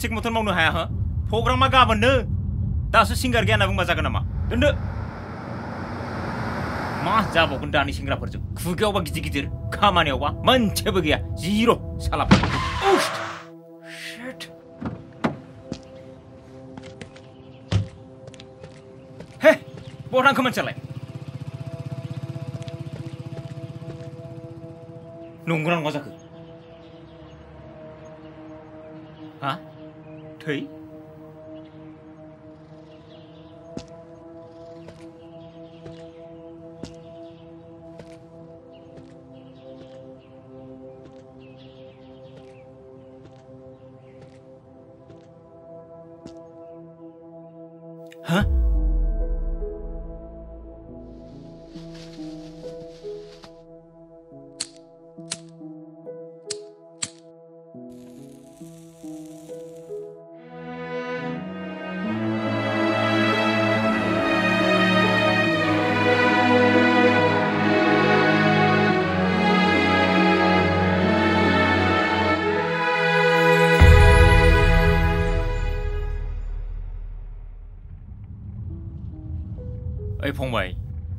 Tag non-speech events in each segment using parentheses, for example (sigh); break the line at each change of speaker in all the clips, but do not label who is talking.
chik mo thon mong no ha ha program ma ga ban ne ta su singar gya na bung ma ja kana ma den de ma ja bo kun da ni singra par ju ku gyo ba gi gi dir ka ma ne wa man che ba gya zero sala pa oh shit he bo ran kaman chalai 농구라는 거자 그 thủy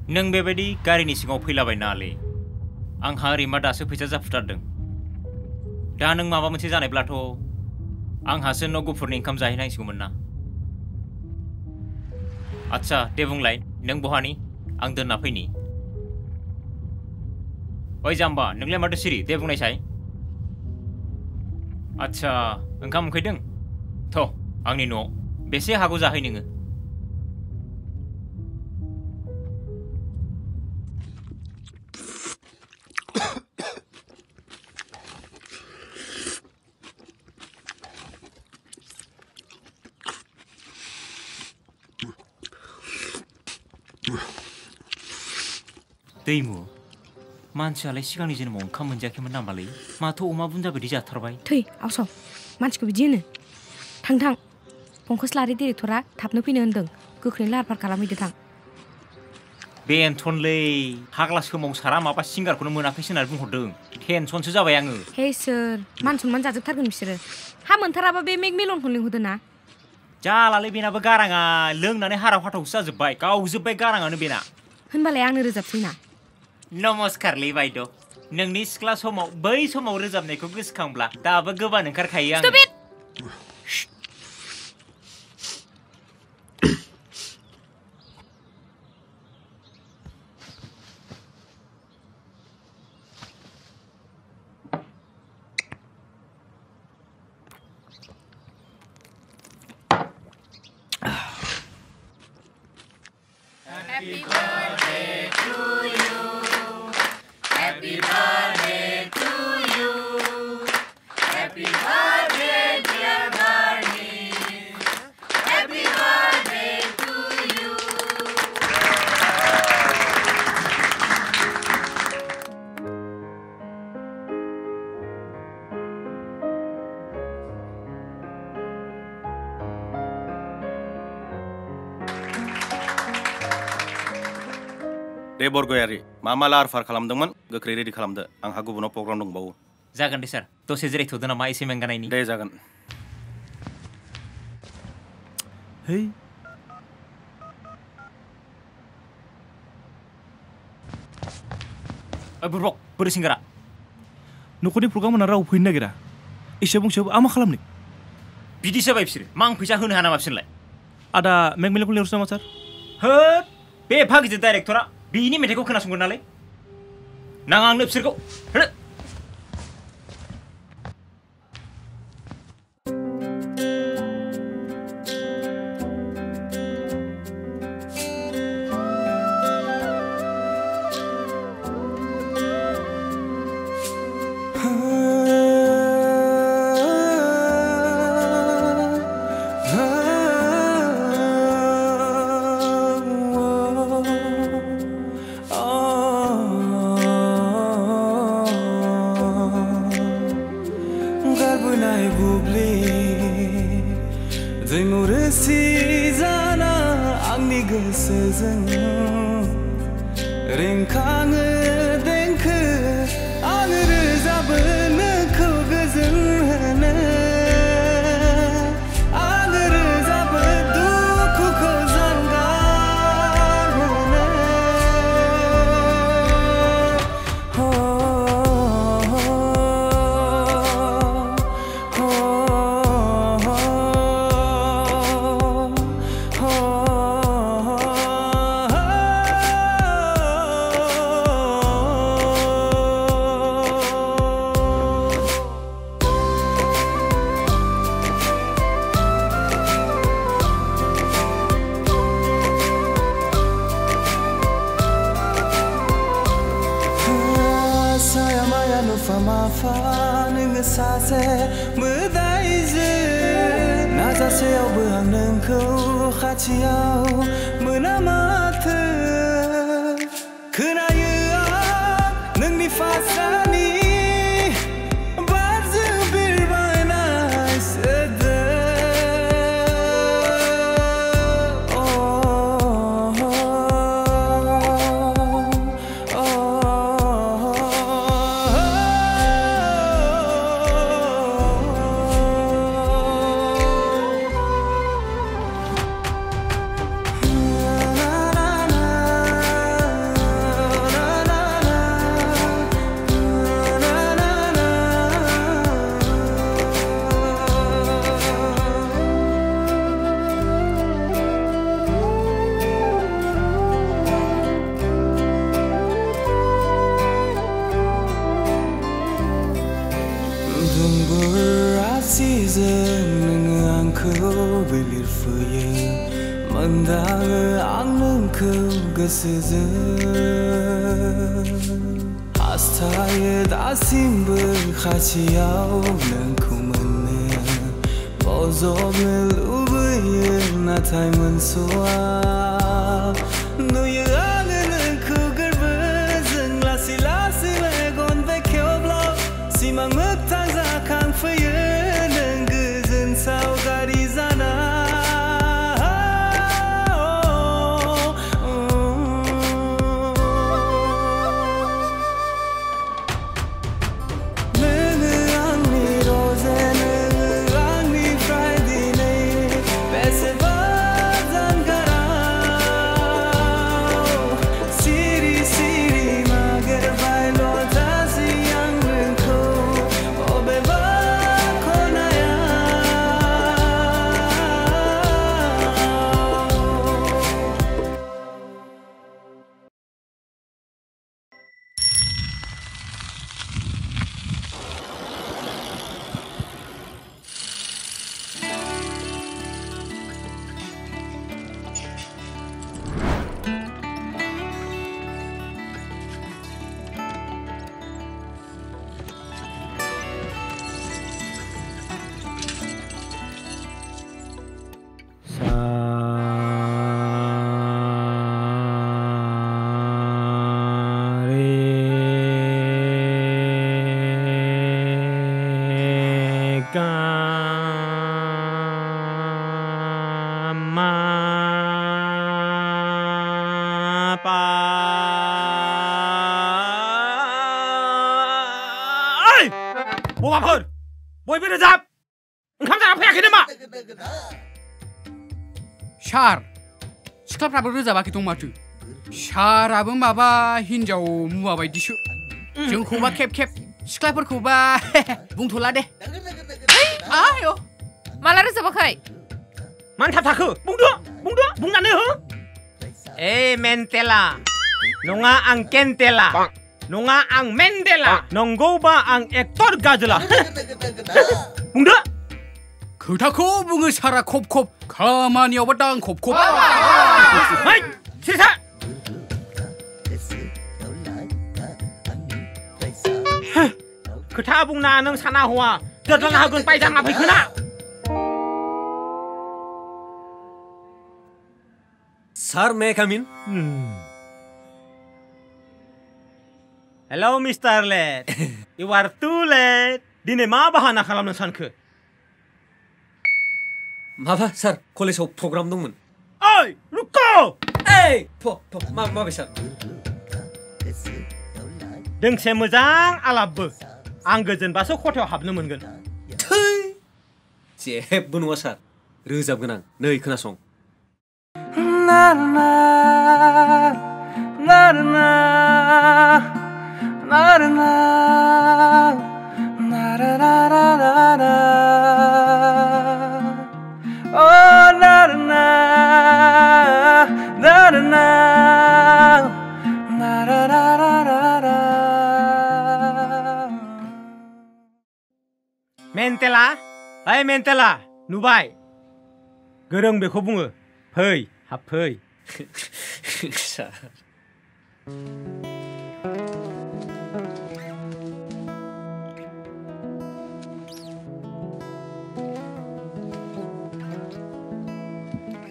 नों बेबायदि गारिनि सिङाव फैलाबायनाङालै आंहा ओरैमा दासो फैसा जाफुथारदों दा नों माबा मोनसे जानायब्लाथ' आंहासो न' गुफुरनि ओंखाम जाहैनांसिगौमोन ना आदसा दे बुंलाय नों बहानि आं दोनना फैनि ओइ जाम्बा नोंलाय माथो सिरि दे बुंनायसाय आदसा ओंखाम उखैदों थ' आंनि न'आव बेसे हागौ जाहै नोङो 데이무 만치 알레 시간이 지는 뭔가 문제 캠은 남발레 마토 오마 분잡이 리자 타러바이
퇴 아우서 만치가 비지는 당당 봉커슬라리 디렉터라 답노 피는 흔등 그크린 라르팔 가라미드 당
बेनथनलै हाग्ला सोमावसारा माबा सिंगारखौनो मोनाखैसो होननानै बुंहरदों टेनसनसो जाबाय आङो
हे सोर मान सनमान जाजोबथारगोन बिसोरो हा मोनथाराबा बे मेक मेलनखौ लिंहरदो ना
जालालै बेनाबो गाराङा लोंनानै हाराव हाथावसो जाजोब्बाय गावजोब्बाय गाराङानो बेना
होनबालाय आंनो रोजाबसै ना
नमस्कारलै बायद' नोंनि सिख्ला समाव बै समाव रोजाबनायखौ गोसोखांब्ला दाबो गोबान ओंखारखायो आं
ए बरगयारि मा मा लाहार फाहार खालामदोंमोन गोख्रै रेडि खालामदो आंहा गुबुनाव प्रग्राम दंबावो
जागोन दे सार दसे जिरायथ'दो नामा एसे मेंगानायनि दे जागोन
है
बुरबक बोरै सेंग्रा
न'खरनि प्रग्राम होना राव फैनो नागिरा एसे बुंसेयाबो आं मा खालामनो
बिदि जाबाय बिसोरो मा आं फैसा होनो हाना बिसोरलाय
आदा मेकमेलखौ लिहरसै नामा सार
होद बे फागिजों डाइरेक्टरा बिनि मेथाइखौ खोनासंगोन नालाय नाङा आंनो बिसोरखौ
bưng khá chiao nâng cùng mình nè bỏ gió mê lũ với yên na thay mình xóa nụ như áng nâng khu gật vơ dừng là xì lá xì lệ gòn về
साराफ्राबो रोजाबाखै दं माथो साराबो माबा हिन्जाव मुवा बायदिसो
जोंखौबा
खेब खेब सिख्लाफोरखौबा बुंथ'ला दे
आयौ माला रोजाबाखै
मानो थाब थाखो बुंदो बुंदो बुंनानै हो ए मेन्टेला नङा आं केन्टेला नङा आं मेन्डेला नंगौबा आं एक्टर गाजला बुंदो
그렇다고 뭉을 살아 콥콥 가만히 어버당 콥콥 아
이 세상 그렇다 뭉나 능 사나호와 너랑 하군 빨장 앞에 그나
Sir, may I come in?
Hmm. Hello, Mr. Led. you are too late. Dine ma bahana kalam na sanku.
마바 살 콜레쇼 프로그램 동문
아이 루꺼
에이 포포 마바 살
등세 무장 알아브 안 그전 봐서 코트 합는 문근
트이 제분 와살 르잡 그냥 너희 그나 송
나르나 나르나 나르나 나르나
मेन्टेला ओइ मेन्टेला नुबाय गोरों बेखौ बुङो फै हाबफै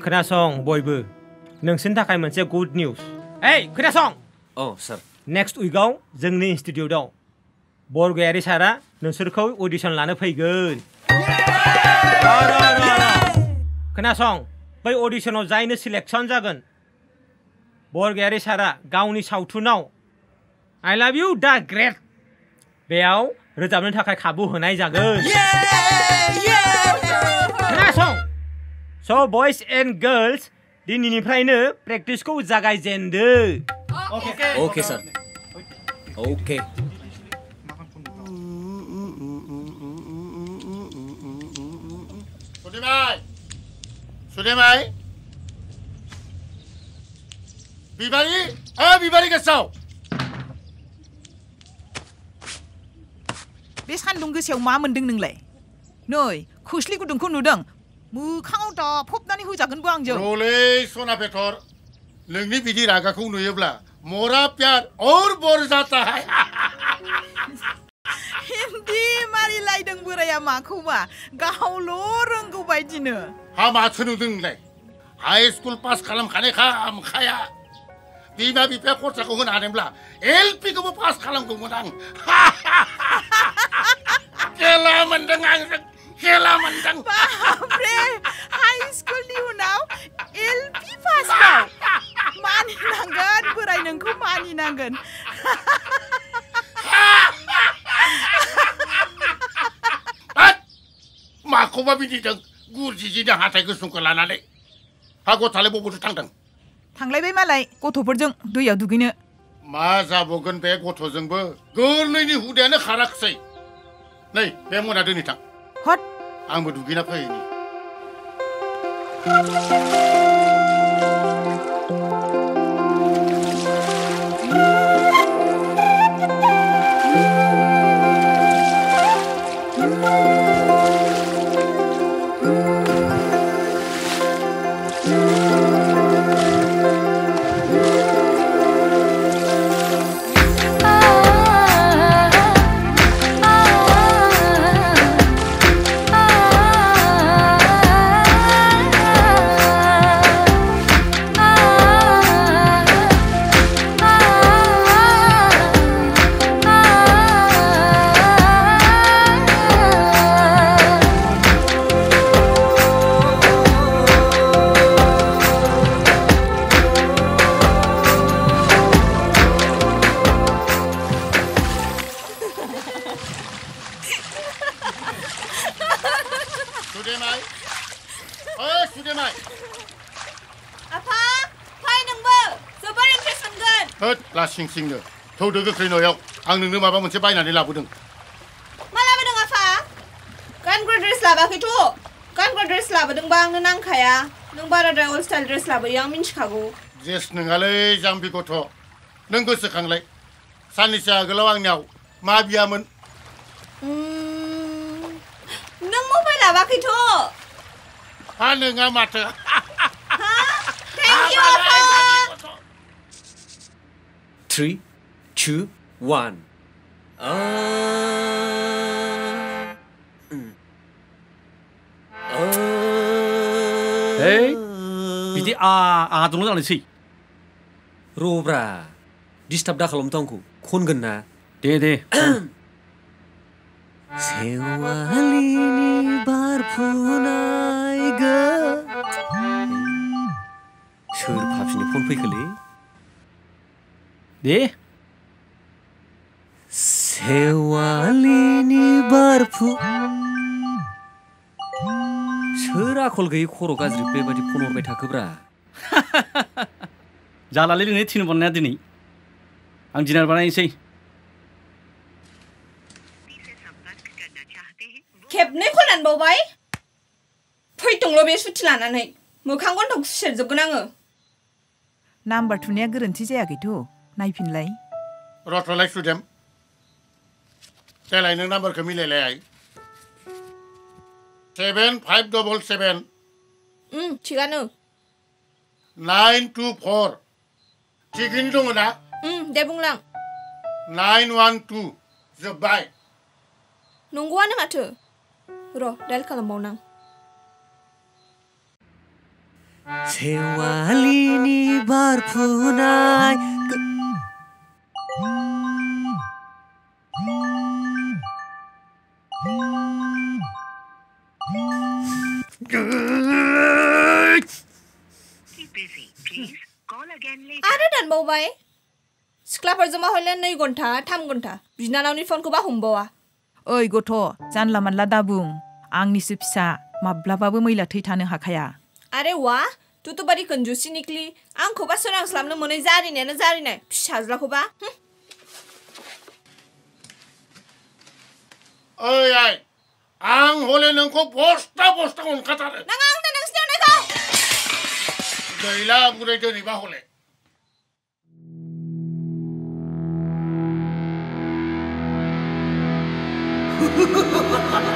खोनासं बयबो नोंसोरनि थाखाय मोनसे गुड निउस ओइ खोनासं
औ सार
नेक्स्ट उइकआव जोंनि इनस्टिट्युटआव बरगयारि सारा नोंसोरखौ अडिसन लानो फैगोन खोनासं बै अडिसनाव जायनो सिलेक्सन जागोन बरगयारि सारा गावनि सावथुनाव आइ लाभ इउ दा ग्रेट बेयाव रोजाबनो थाखाय खाबु होनाय जागोन खोनासं स' बयस एन्ड गार्लस दिनैनिफ्रायनो प्रेक्टिसखौ जागायजेन्दो
अके सार अके
ơi xuống đây mày बिबारी ओ बिबारी गोसाव
बे सान्दुं गोसायाव मा मोन्दों नोंलाय नै खोस्लि गुदुंखौ नुदों मोखाङाव दाफबनानै होजागोनबो आंजों
रलै सना पेटर नोंनि बिदि रागाखौ नुयोब्ला मरा प्यार और बर जाता है
Hindi marilai deng buraya makuma. Gau lorong ku bajina.
Ha matunu deng lai. High school pas kalam kane kam khaya. Dina bi pe kota ku hun anem la. LP ku pas kalam ku Kela mendengang Kailangan kang...
Pare, high school ni unaw, LP pass na. Mani nangan, buray nang kumani nangan.
At, makuha binitang गुरजिजिनो हाथाइ गुसुंखौ लानानै हा गथालाय बबावथो थांदों
थांलायबाय मालाय गथ'फोरजों दैयाव दुगैनो
मा जाबावगोन बे गथ'जोंबो गोरलैनि say, खाराखसै नै बे मना दोननि थां
hot.
Aku mau duduk apa ini? सिं सिंनो थौदो गोख्रैनायाव आं नोंनो माबा मोनसे बायनानै लाबोदों
मा लाबोदों आफा गानग्रा ड्रेस लाबाखैथ' गानग्रा ड्रेस लाबोदोंबा आंनो नांखाया नों बाराद्राय अल स्टाइल ड्रेस लाबोयो आं मिन्थिखागौ
ड्रेस नोंहालै जाम्बि गथ' नों गोसोखांलाय साननैसो आगोलाव आंनियाव मा बियामोन
नों मबाइल लाबाखैथ'
हा नोङा माथो
three, two, one. Ah. Mm. Ah.
Hey, bide ah, ah tunggu tangan sih.
Robra, setiap dah kalau tongku, kun gena.
De deh.
Sewalini barpunai ga. Sur pun.
दे।
सेवालिनि बारफु। सोर आखल गैयै खर' गाज्रि बेबादि फन हरबाय थाखोब्रा।
(laughs) जालालै नोंनि थिन बननाया दिनै। आं दिनार बानायनोसै।
खेबनै कल दानबावबाय फैदोंल' बे सुथि लानानै। मोखां गन्थं खुसेरजोबगोन आङो।
नाम्बार थुनाया गोरोन्थि जायाखैथ' नायफिनलाय
रथ'लाय स्टुडेन्ट देलाय नों नाम्बारखौ मिलायलाय सेभेन फाइभ डबल सेभेन
थिगानो
नाइन टु फर थिगैनो दङ ना
दे बुंलां
नाइन वान टु जोब्बाय
नंगौआनो माथो र' दाइल खालामबावनां
सेवालिनि बारफुनाय
सिख्लाफोर जमा हले नै घन्टा थाम घन्टा बिनानावनि फनखौ बा हमबावा
ओइ गथ' जानला मानला दाबुं आंनिसो फिसा माब्लाबाबो मैला थैथानो हाखाया
आरे वा तु तो बारि आंखौबा सोरांस्लाबनो मोनै जारिनायानो जारिनाय फिसाज्लाखौबा
ओइ आइ आं हले नोंखौ बस्ता बस्ता अनखाथारो
नाङा आंनो नोंसिनियाव नायखौ
दैला बुरै दोनैबा हले ハハハハ!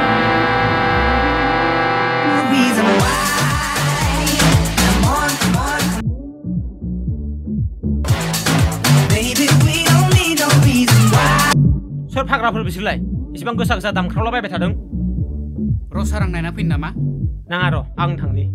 सोर फाग्राफोर बिसोरलाय इसेबां गोसा गोसा दामख्रावलाबायबाय थादों
र' सार आं नायना फैनो नामा
नाङा र' आं थांनि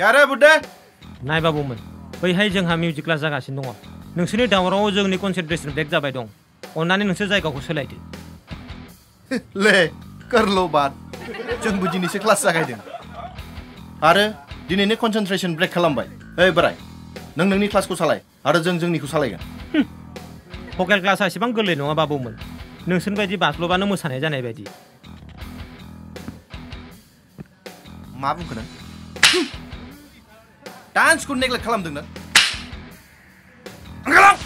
क्यारे बुड्ढे?
नाय बाबुमोन बैहाय जोंहा मिउजिक क्लास जागासिनो दङ। नोंसोरनि दावराव जोंनि कनसेन्ट्रेसन ब्रेक जाबाय दं। अन्नानै नोंसोर जायगाखौ सोलायदो।
(laughs) ले करल' बात। जोंबो दिनैसो क्लास जागायदों। आरो दिनैनो कनसेन्ट्रेसन ब्रेक खालामबाय। ओइ बोराय नों नोंनि क्लासखौ सालाय आरो जों जोंनिखौ सालायगोन।
भकेल क्लासा एसेबां गोरलै नङा बाबुमोन नोंसोर बायदि बाज्ल'बानो मोसानाय जानाय बायदि।
मा बुंखो नों? डान्सको नेग्लेक्ट खालामदोंना ओंखारलां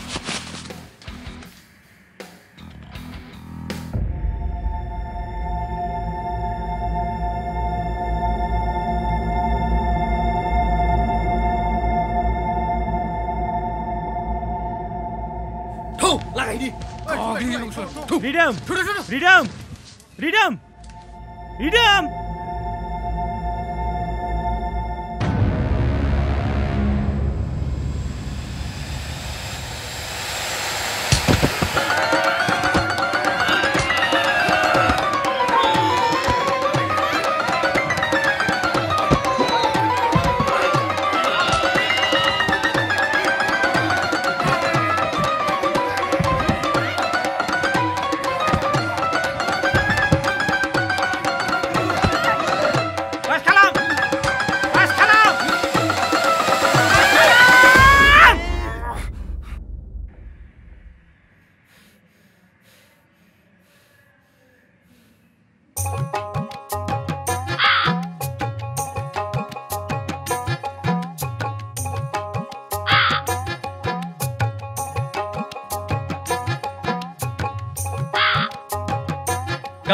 Freedom!
Freedom!
Freedom! Freedom!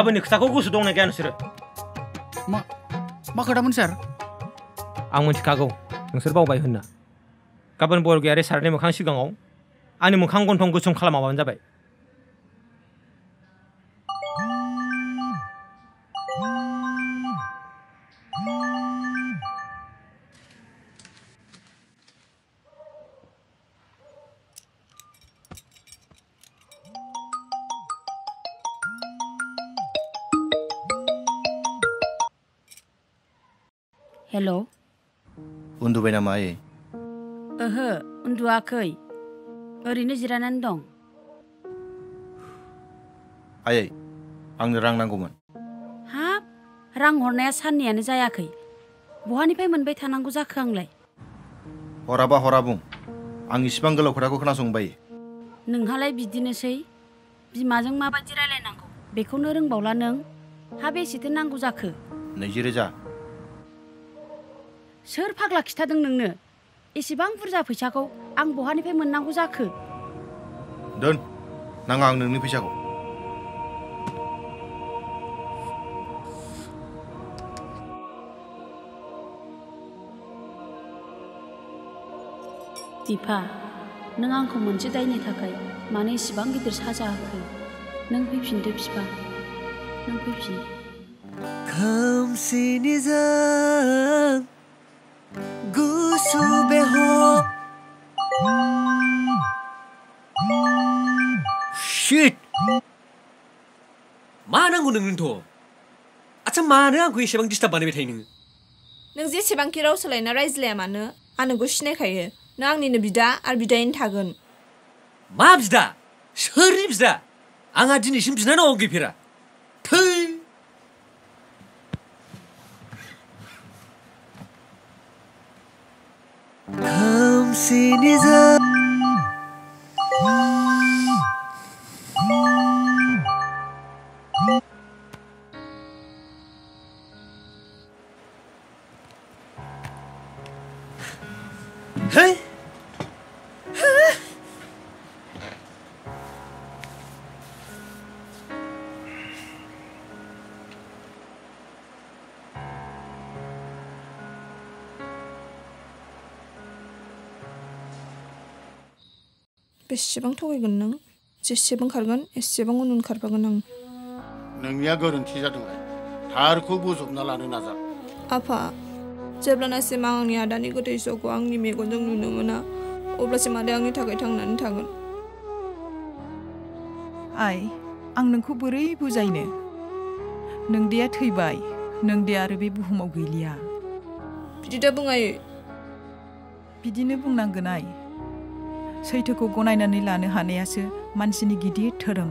गाबोननि खोथाखौ गोसो दंना गैया नोंसोरो
मा मा खोथामोन सार
आं मिथिखागौ नोंसोर बावबाय होनना गाबोन बरगयारि सारनि मोखां सिगाङाव आंनि मोखां गन्थं गोसोम खालामाबानो जाबाय
हेल'
उन्दुबाय नामा आयै
ओहो उन्दुवाखै ओरैनो जिरायनानै दं
आयै आंनो रां नांगौमोन
हाब रां हरनाया साननैयानो जायाखै बहानिफ्राय मोनबाय थानांगौ जाखो आंलाय
हराबा हरा बुं आं इसिबां गोलाव खोथाखौ खोनासंनो बायो
नोंहालाय बिदिनोसै बिमाजों माबायदि रायलायनांगौ बेखौनो रोंबावला नों हा बेसेथो नांगौ जाखो
नैजि रोजा
सोर फाग्ला खिथादों नोंनो एसेबां बुरजा फैसाखौ आं बहानिफ्राय मोननांगौ जाखो
दोन नाङा आं नोंनि फैसाखौ
बिफा नों आंखौ मोनसे दायनि थाखाय मानो इसिबां गिदिर साजा होखो नों फैफिनदो बिफा नों फैफिन
खोमसिनि जों गुसु बेह शिट मा नांगौ नोंनोथ' आच्छा मानो आंखौ एसेबां डिस्टार्ब बानायबाय थायो नोङो
नों जेसेबांखि राव सोलायना रायज्लाया मानो आं नोंखौ सिनायखायो नों आंनिनो बिदा आरो बिदायैनो थागोन
मा बिदा सोरनि बिदा आंहा दिनैसिम बिनानाव गैफेरा थै hamsiniza Hey!
बेसेबां थगायगोन नों जेसेबां खारगोन एसेबां उन उन खारफागोन आं
नोंनिया गोरोन्थि जादों थारखौ बोजबना लानो नाजा
आफा जेब्लानासिम आं आंनि आदानि गोदै ज'खौ आंनि मेगनजों नुनो मोना अब्लासिम आदाया आंनि थाखाय थांनानै थागोन
आइ आं नोंखौ बोरै बुजायनो नोंदैया थैबाय नोंदैया आरो बे बुहुमाव गैलिया
बिदि दा बुङाय
बिदिनो बुंनांगोन आइ सैथोखौ गनायनानै लानो हानायासो मानसिनि गिदिर धोरोम।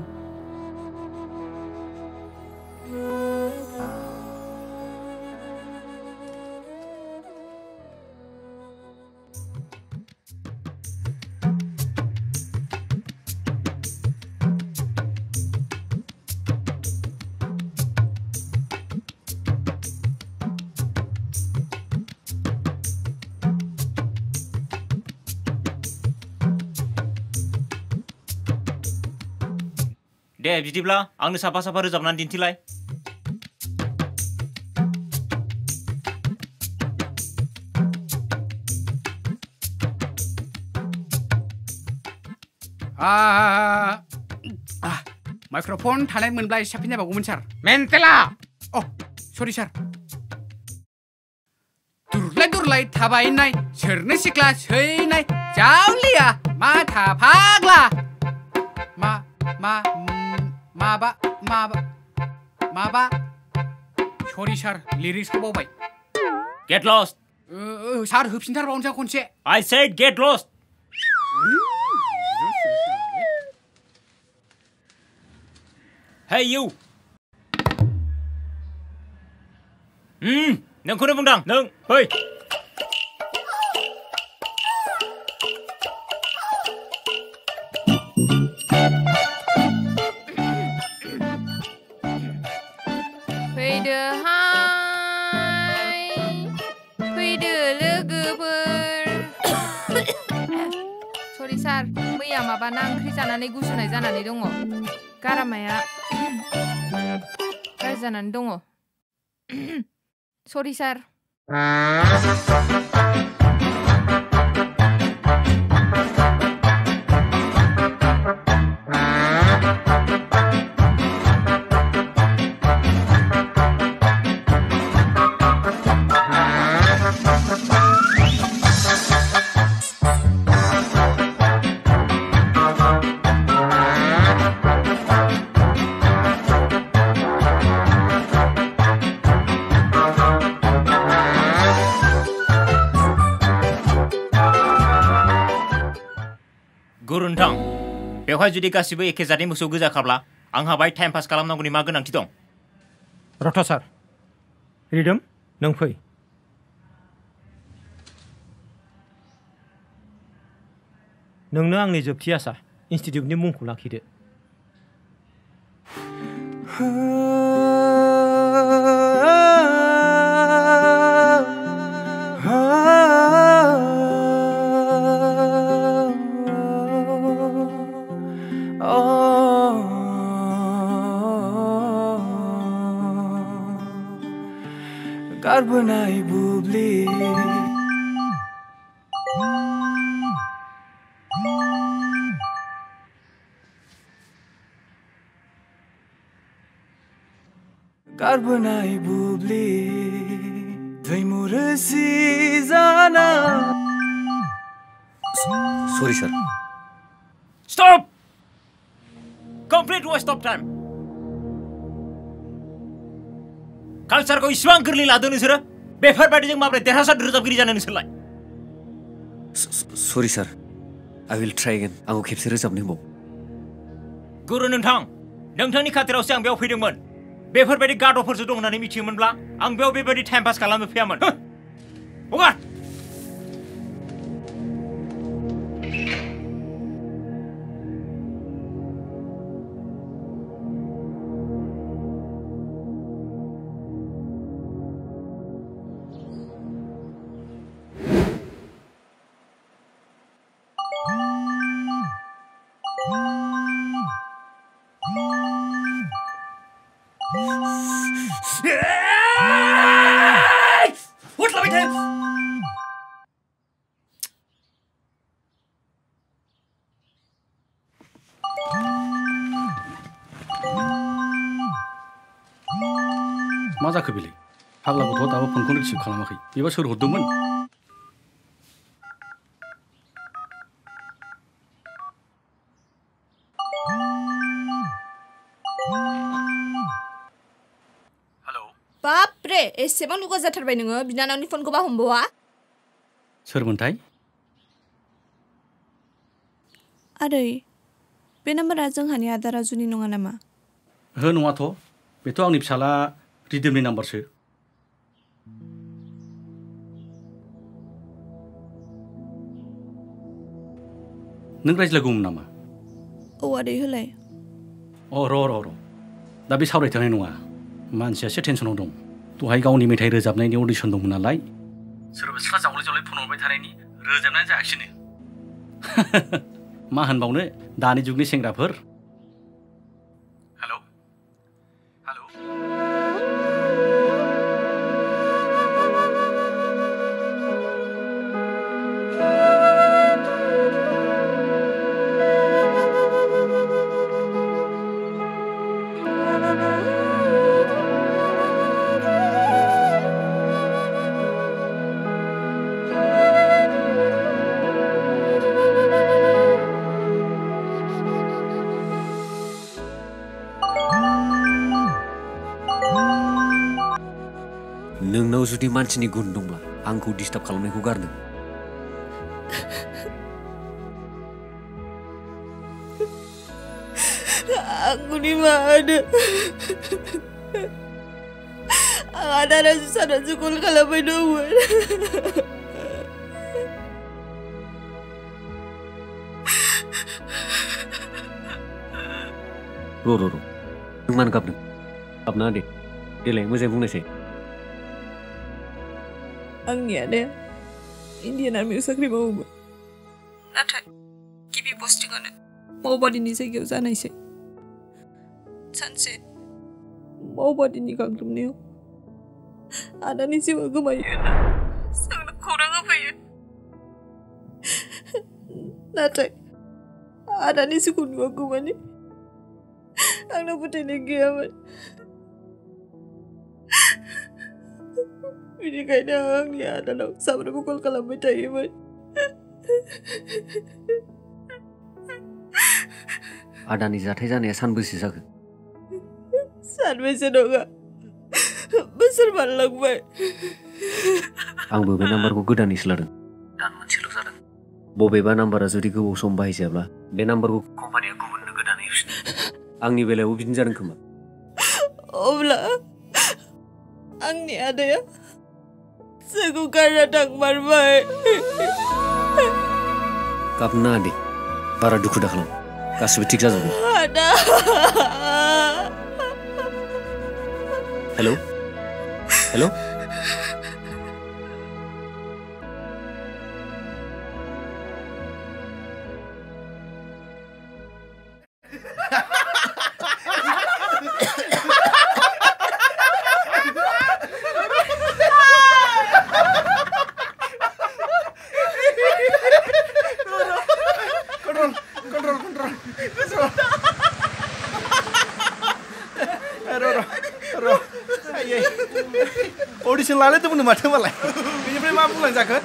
दे बिदिब्ला आंनो साफा साफा रोजाबनानै दिन्थिलाय।
माइक्र'फन थानाय मोनब्ला एसे साबसिन जाबावगौमोन सार।
मेन्टेला।
अ सरि सार। दुरलाय दुरलाय थाबायनाय सोरनो सिख्ला सैनाय? जावलिया माथा फाग्ला? मा मा माबा माबा माबा सरि सार लिरिक्सखौ बावबाय
गेट लस्ट
सार होफिनथारबावनोसै खनसे
I said get lost Hey you. Ừ, nâng không được vâng đằng, nâng, hơi.
एबा ना ओंख्रि जानानै गुजुनाय जानानै दङ गारामाया गाज्रि जानानै दङ सरि सार
बेवहाय जुदि गासिबो एखे जातनि मोसौ गोजाखाब्ला आंहा बाहाय टाइम पास खालामनांगौनि मा गोनांथि दं?
रथ' सार। रिदोम, नों फै। नोंनो आंनि जोबथि आसा, इन्सटिटिउटनि मुंखौ लाखिदो।
कार बनाई बुब्ली। कार बनाई बुब्ली। धैमुरसी जाना।
Sorry sir
stop complete waste of time कालचारखौ इसिबां गोरलै लादों नोंसोरो बेफोरबायदिजों माबोरै देरहासार रोजाबगिरि जानो नोंसोरलाय
सरि सार आइ विल ट्राइ एगेन आंखौ खेबसे रोजाबनो होबाव
गुरु नोंथां नोंथांनि खाथिरावसो आं बेयाव फैदोंमोन। बेफोरबायदि गादबफोरसो दं होननानै मिथियोमोनब्ला आं बेयाव बेबायदि टाइम पास खालामनो फैयामोन। हगार!
방콘을 지금 가나마 이 바시를 어떤
Bapre, eh siapa lu kau zatar bayi nunggu? Bina phone kau bahum bawa.
Sir Muntai.
Adoi, bina mana razung hanya ada razuni nunggu nama?
Hei nunggu tu, betul angin pisala, ridemi nomor sih. नों रायज्लायगौमोन नामा
औ आदै होलाय
अ र' र' र' दा बे सावरायथानाय नङा मानसियासो टेनसनाव दं दहाय गावनि मेथाइ रोजाबनायनि अडिसन दंमोन नालाय सोरबा सिख्ला जावलाय जावलाय फन हरबाय थानायनि रोजाबनाय जायाखिसैनो मा होनबावनो दानि जुगनि सेंग्राफोर
di mansini gundung lah. Angku di setiap kalau menikuh garden.
Angku di mana? Ada ada susah dan sukul kalau menikuh.
Ruh, ruh, ruh. Yang mana kapan? Kapan ada? Dia lah yang mesti bunuh saya.
ang ngyari. Eh. Hindi na namin sa kriba mo. Natay, kibi posti ko na. Mauba din ni sa'yo, sanay siya. Sanse. Mauba din ni kagrum niyo. Ano ni siwa gumayo na. Sang nagkurang ka pa yun. Natay, ano ni si kunwa gumani. Eh. Ang nabutin ni Giyaman. Thank you. ini kayaknya hang ya dan sama dipukul kalau baca iman.
Ada nih zat. Hezan ya san busi zak
san busi doga besar balak bay
ang bobe nambar kuku dan islar dan menciluk zat. Bobe ba nambar gue. kuku sombai siapa be nambar kuku kompani aku menduga dan ang nih bela ubin jaran kuma
obla. Ang nih ada ya. සකුකරටක් මර්මය
කප්නාඩි පර ඩුකුඩ කළු කස්ව ටික් සතු hello hello
Nung makin malah. Ini belum apa-apa lagi. Apa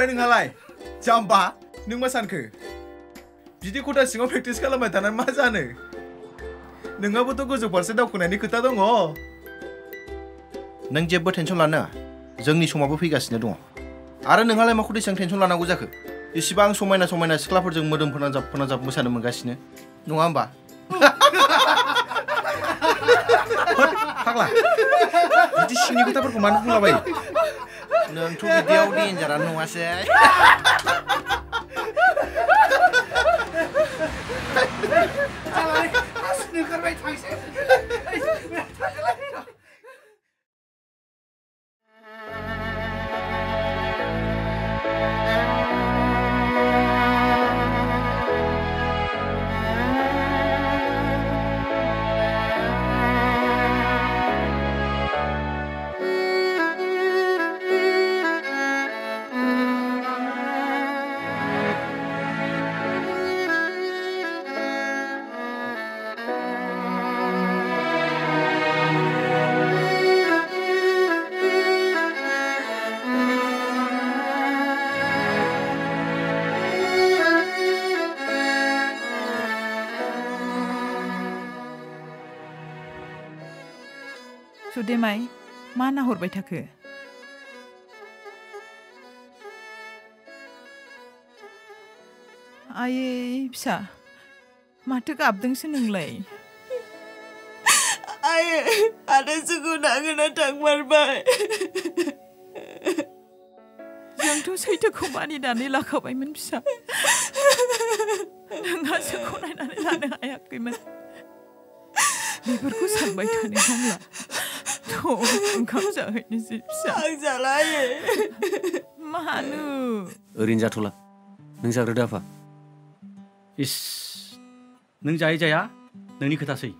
yang jebot tension lana. Jengi cuma berpikir sendiri dongo. आरो नोंहालाय माखौ देसां टेनसन लानांगौ जाखो इसिबां समायना समायना सिख्लाफोरजों मोदोम फोनांजाब फोनांजाब मोसानो मोनगासिनो नङा होमबा फाग्ला बिदि सिंनि खोथाफोरखौ मानो बुंलाबायो नोंथ' बिदियाव डेन्जारानो नङासै
देमाय मा नाहरबाय थाखो आयै फिसा माथो गाबदोंसो नोंलाय
आयै आरो जोंखौ नांगोना थांमारबाय
जोंथ' सैथोखौ मानिनानै लाखाबायमोन फिसा नोंहा जोंखौ नायनानै लानो हायाखैमोन बेफोरखौ सानबाय थानो नांला と감사해주십시오 아,
상자라예.
마누.
어린 자툴라. 능사 그러다파.
이씨. 능자 이자야. 능니 그다서이.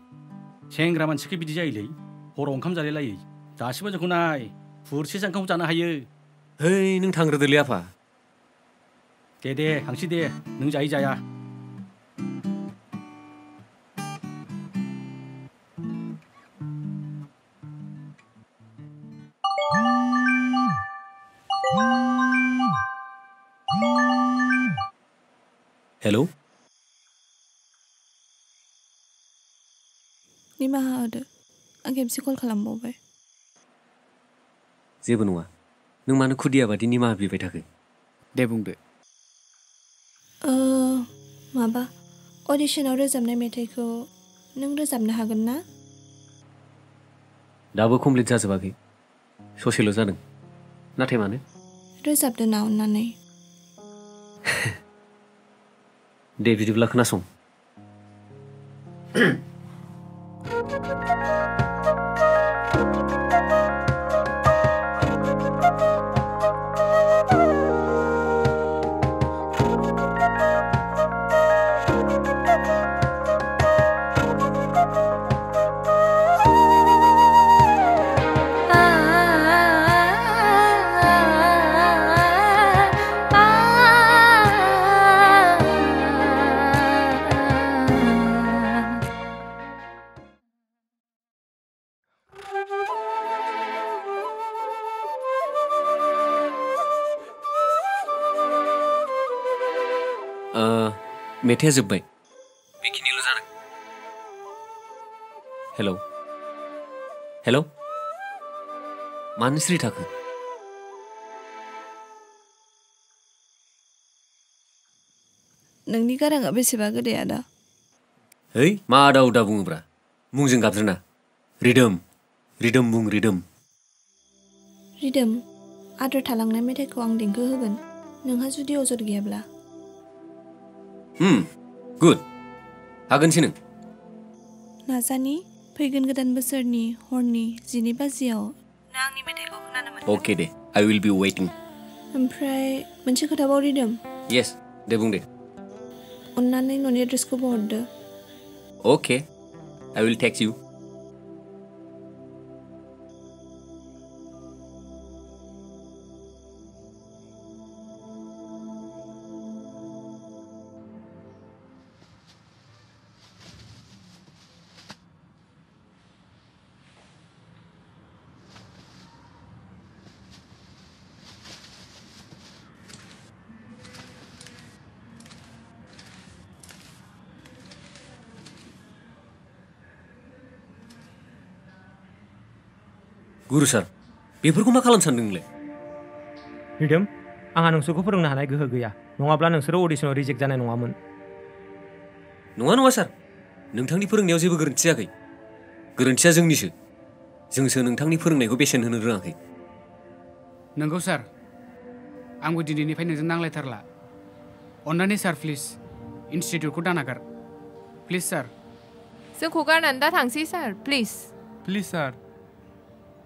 생그라만 치키 비디자 일레이. 보러 온 감자릴라이. 다시 보자 구나이. 부르치장 감자나 하여.
헤이 능 당그러들리아파.
대대 항시대 능자 이자야.
आं खेबसे कल खालामबावबाय।
जेबो नङा। नों मानो खुदिया बादि निमाहा बिबाय थाखो?
दे बुंदो।
माबा अडिसनाव रोजाबनाय मेथाइखौ नों रोजाबनो हागोन ना?
दाबो कमप्लिट जाजोबाखै। ससेल' जादों। नाथाय मानो? रोजाबदो
ना अननानै। (laughs)
दे बिदिब्ला खोनासं। मेथाइया जोब्बाय बेखिनिल' जादों हेलौ हेलौ मानो सिरि थाखो
नोंनि गाराङा बेसेबा गोदै आदा
है मा आदा उदा बुङोब्रा मुंजों गाबज्रिना रिदोम रिदोम बुं रिदोम
रिदोम आद्रा थालांनाय मेथाइखौ आं देंखो होगोन नोंहा जुदि अजद गैयाब्ला
Hmm, good. Hagen sih neng.
Nazani, pegun gedan besar nih, horny, jini baziau.
Nang kau kena.
Okay deh, I will be waiting.
Ampray, mencek kau tahu di?
Yes, deh bung deh.
Unna nih nonya dress kau bawa deh.
Okay, I will text you. Guru sir, bihur kuma kalem sanding le.
Hidem, angan suku perung nahalai gue gue ya. Nung apa nung seru audition audition jek jangan nung
sir, nung thang di perung nyusi bukan cia gay. Guru cia jeng nisu, jeng seru nung thang di perung nai gue besen hener orang gay.
Sir, anggu di dini fay nung jeng nang le terla. Onani sir please, institute kuda agar. Please sir.
Sungguh kan anda thang sir, please.
Please sir.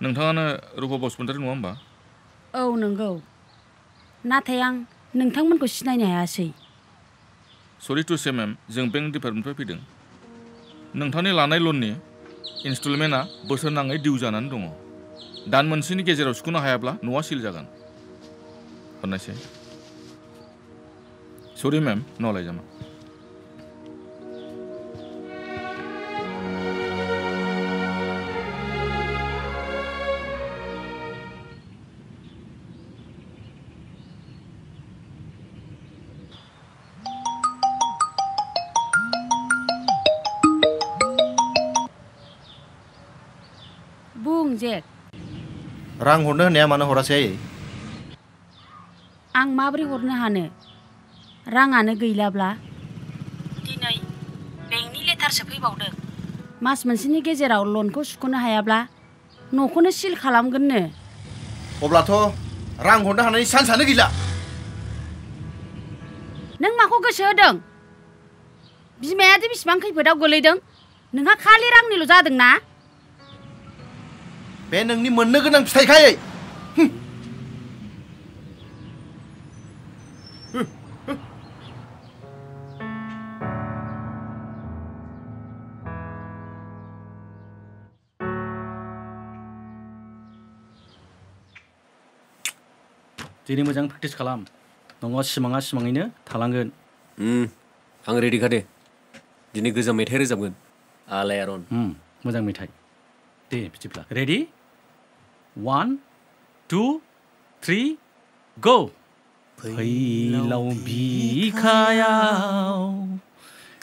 नोंथाङानो रुपा बसुमतारी नङा होमबा?
औ नंगौ। नाथाय आं नोंथांमोनखौ सिनायनो हायासै।
सरि टु से मेम जों बेंक डिपार्टमेन्टनिफ्राय फैदों। नोंथांनि लानाय लननि इनस्टलमेन्टआ बोसोर नाङै डिउ जानानै दङ। दान मोनसेनि गेजेराव सुख'नो हायाब्ला न'आ सिल जागोन। हरनायसै। सरि मेम नलायजामा बुं
रां हरनो होननाया मानो हरासै? आयै
आं माबोरै हरनो हानो? राङानो गैलाब्ला। दिनै बेंकनि लेटारसो फैबावदों मास मोनसेनि गेजेराव लनखौ सुख'नो हायाब्ला न'खौनो सिल खालामगोननो।
अब्लाथ' रां हरनो हानायनि चान्सआनो गैला।
नों माखौ गोसो होदों? बिमायादि बेसिबां खैफोदाव गोलैदों? नोंहा खालि रांनिल' जादोंना?
बे नोंनि मोननो गोनां फिथाइखाय
दिनै मोजां प्रेक्टिस खालाम नङा सिमाङा सिमाङैनो थालांगोन
आं रेडिखा दे दिनै गोजाम मेथाइ रोजाबगोन आलायारन
मोजां मेथाइ दे बिदिब्ला ready One, two, three, go.
भैलौ बिखाया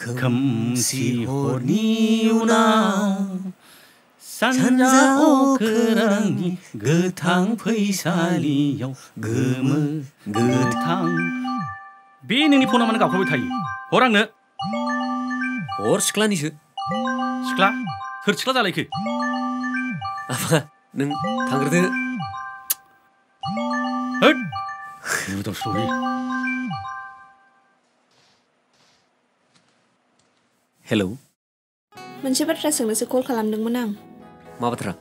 खोमसि हरनि उनाव
सानजा अखोरांनि गोथां फैसालियाव गोमो
गोथां
बे नोंनि फना मानो गाबख्रावबाय थायो हर आंनो
हर सिख्लानिसो
सिख्ला सोर सिख्ला जालायखो
आफा नों थांग्रोदो
होद गोदाव सोरावलै
हेलौ
मोनसे बाथ्रा सोंनोसो कल खालामदोंमोन आं
मा बाथ्रा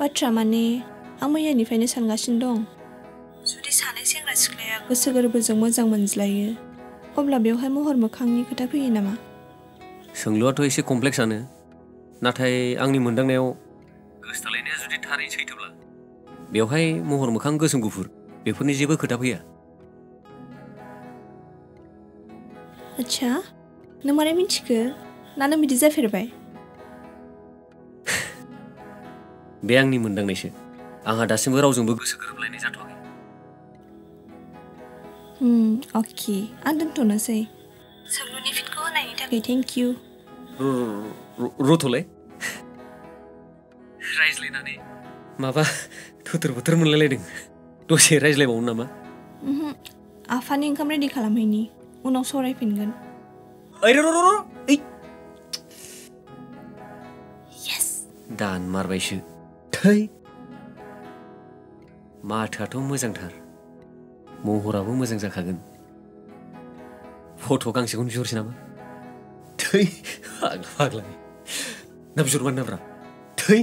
बाथ्रा माने आं मैयानिफ्रायनो सानगासिनो दं जुदि सानै सेंग्रा सिख्लाया गोसो गोरबोजों मोजां मोनज्लायो अब्ला बेवहाय महर मोखांनि खोथा फैयो नामा
सोंलुआथ' एसे कमप्लेक्सआनो नाथाय आंनि मोनदांनायाव थारै सैथोब्ला बेवहाय महर मोखां गोसोम गुफुर बेफोरनि जेबो खोथा फैया
आच्छा नों मारै मिथिखो ना नों बिदि जाफेरबाय
बे आंनि मोनदांनायसो आंहा दासिमबो रावजोंबो गोसो गोरोबलायनाय जाथ'वाखै
अके आं दोनथ'नोसै सोंलुनि फिनखौ होनायनि थाखाय थेंक इउ
रथ'लाय रायज्लायनानै माबा थुथुर बुथुर मोनलायलायदों। दसे रायज्लायबावनो नामा?
आफानि ओंखाम रेडि खालामहैनि उनाव सावरायफिनगोन।
ओइ र' र' र' ओइ। येस दान मारबायसो। थै। माथोआथ' मोजांथार। महराबो मोजां जाखागोन। फट' गांसेखौनो बिहरसै नामा? थै फाग्ला फाग्ला। ना बिहरबानो नाब्रा थै।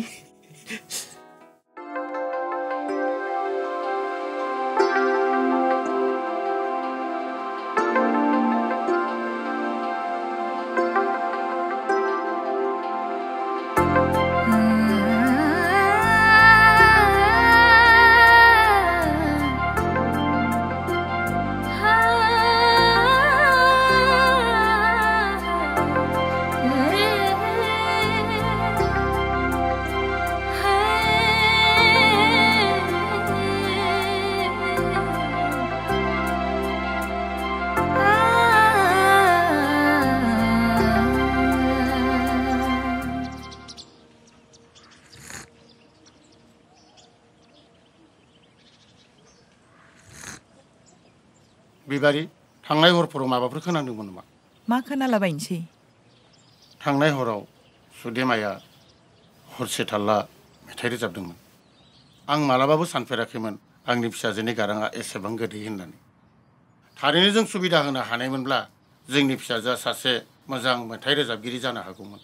माबाफोर खोनादोंमोन नामा?
मा खोनालाबायनोसै?
थांनाय हराव सुदेमाया हरसे थाल्ला मेथाइ रोजाबदोंमोन। आं मालाबाबो सानफेराखैमोन आंनि फिसाजोनि गाराङा एसेबां गोदै होननानै। थारैनो जों सुबिदा होनो हानायमोनब्ला जोंनि फिसाजोआ सासे मोजां मेथाइ रोजाबगिरि जानो हागौमोन।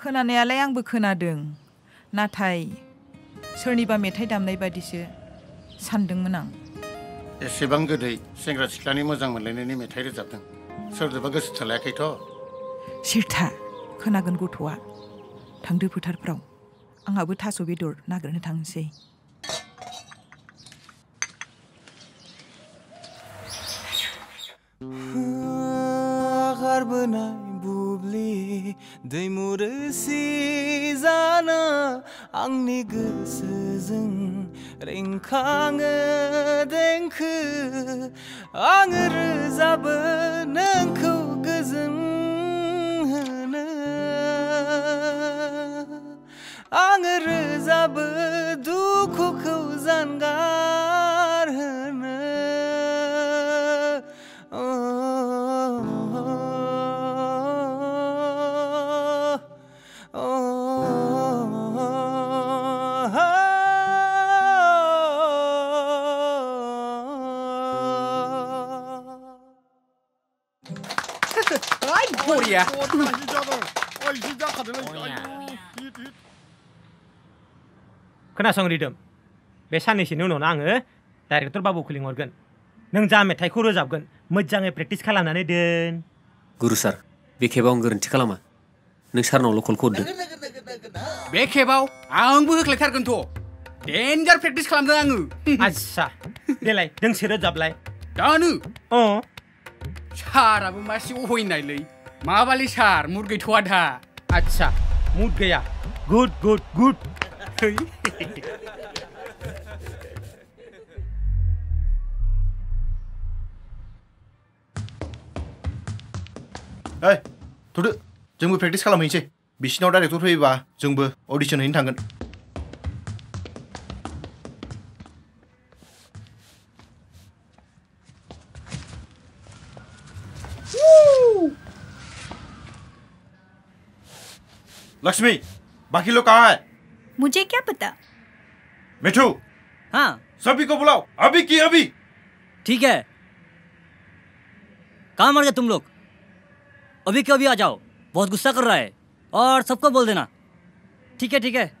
खोनानायालाय आंबो खोनादों नाथाय सोरनिबा मेथाइ दामनाय बादिसो सानदोंमोन आं।
एसेबां गोदै सेंग्रा सिख्लानि मोजां मोनलायनायनि मेथाइ रोजाबदों। सोरजोंबा गोसो थोलायाखैथ'
सिरथा खोनागोन गथ'आ। थांदो फोथारफ्राव। आंहाबो थास' बेदर नागिरनो थांसै।
गारबोनाय बुब्लि रोसि जाना आंनि गोसोजों rinkhang deng khu ang r zab nang khu gzim na ang r du khu khu ga
Ai, Korea.
खोनासं रिदोम बे साननैसोनि उनावनो आङो डाइरेक्टर बाबुखौ लिंहरगोन नों जा मेथाइखौ रोजाबगोन मोजाङै प्रेक्टिस खालामनानै दोन
गुरु सार बे खेबाव आं गोरोन्थि खालामा नों सारनावल' कलखौ हरदो
बे खेबाव आंबो होख्लायथारगोनथ' डेन्जार प्रेक्टिस खालामदों आङो
आच्छा देलाय दोंसे रोजाबलाय
दानो
अ
साराबो मासे अहैनायलै माबालै सार मुद गैथ'वा दा आदसा
मुद गैया गुड गुड गुड
ओइ थ'दो जोंबो प्रेक्टिस खालामहैनोसै बिसिनाव डाइरेक्टर फैयोबा जोंबो अडिसन हैनो थांगोन लक्ष्मी बाकी लोग कहाँ है?
मुझे क्या पता?
मिठू
हाँ।
सभी को बुलाओ अभी की अभी।
ठीक है। कहाँ मर गए तुम लोग? अभी के अभी आ जाओ बहुत गुस्सा कर रहा है और सबको बोल देना। ठीक है ठीक है।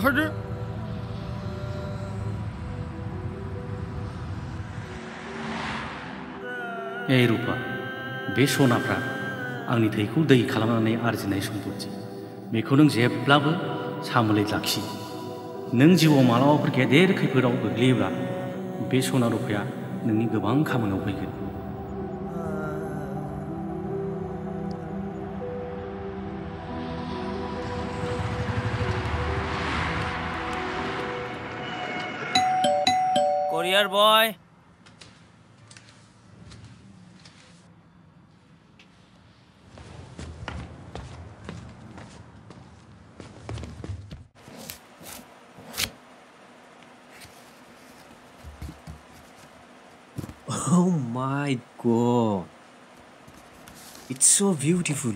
সহজে
ए रुपा बे सनाफ्रा आंनि थैखौ दै खालामनानै आरजिनाय सम्पथि बेखौ नों जेब्लाबो सामोलै लाखि नों जिउआव मालाबाफोर गेदेर खैफोदाव गोग्लैयोब्ला बे सना रुफाया नोंनि गोबां खामानियाव फैगोन
boy.
Oh my god. It's so beautiful.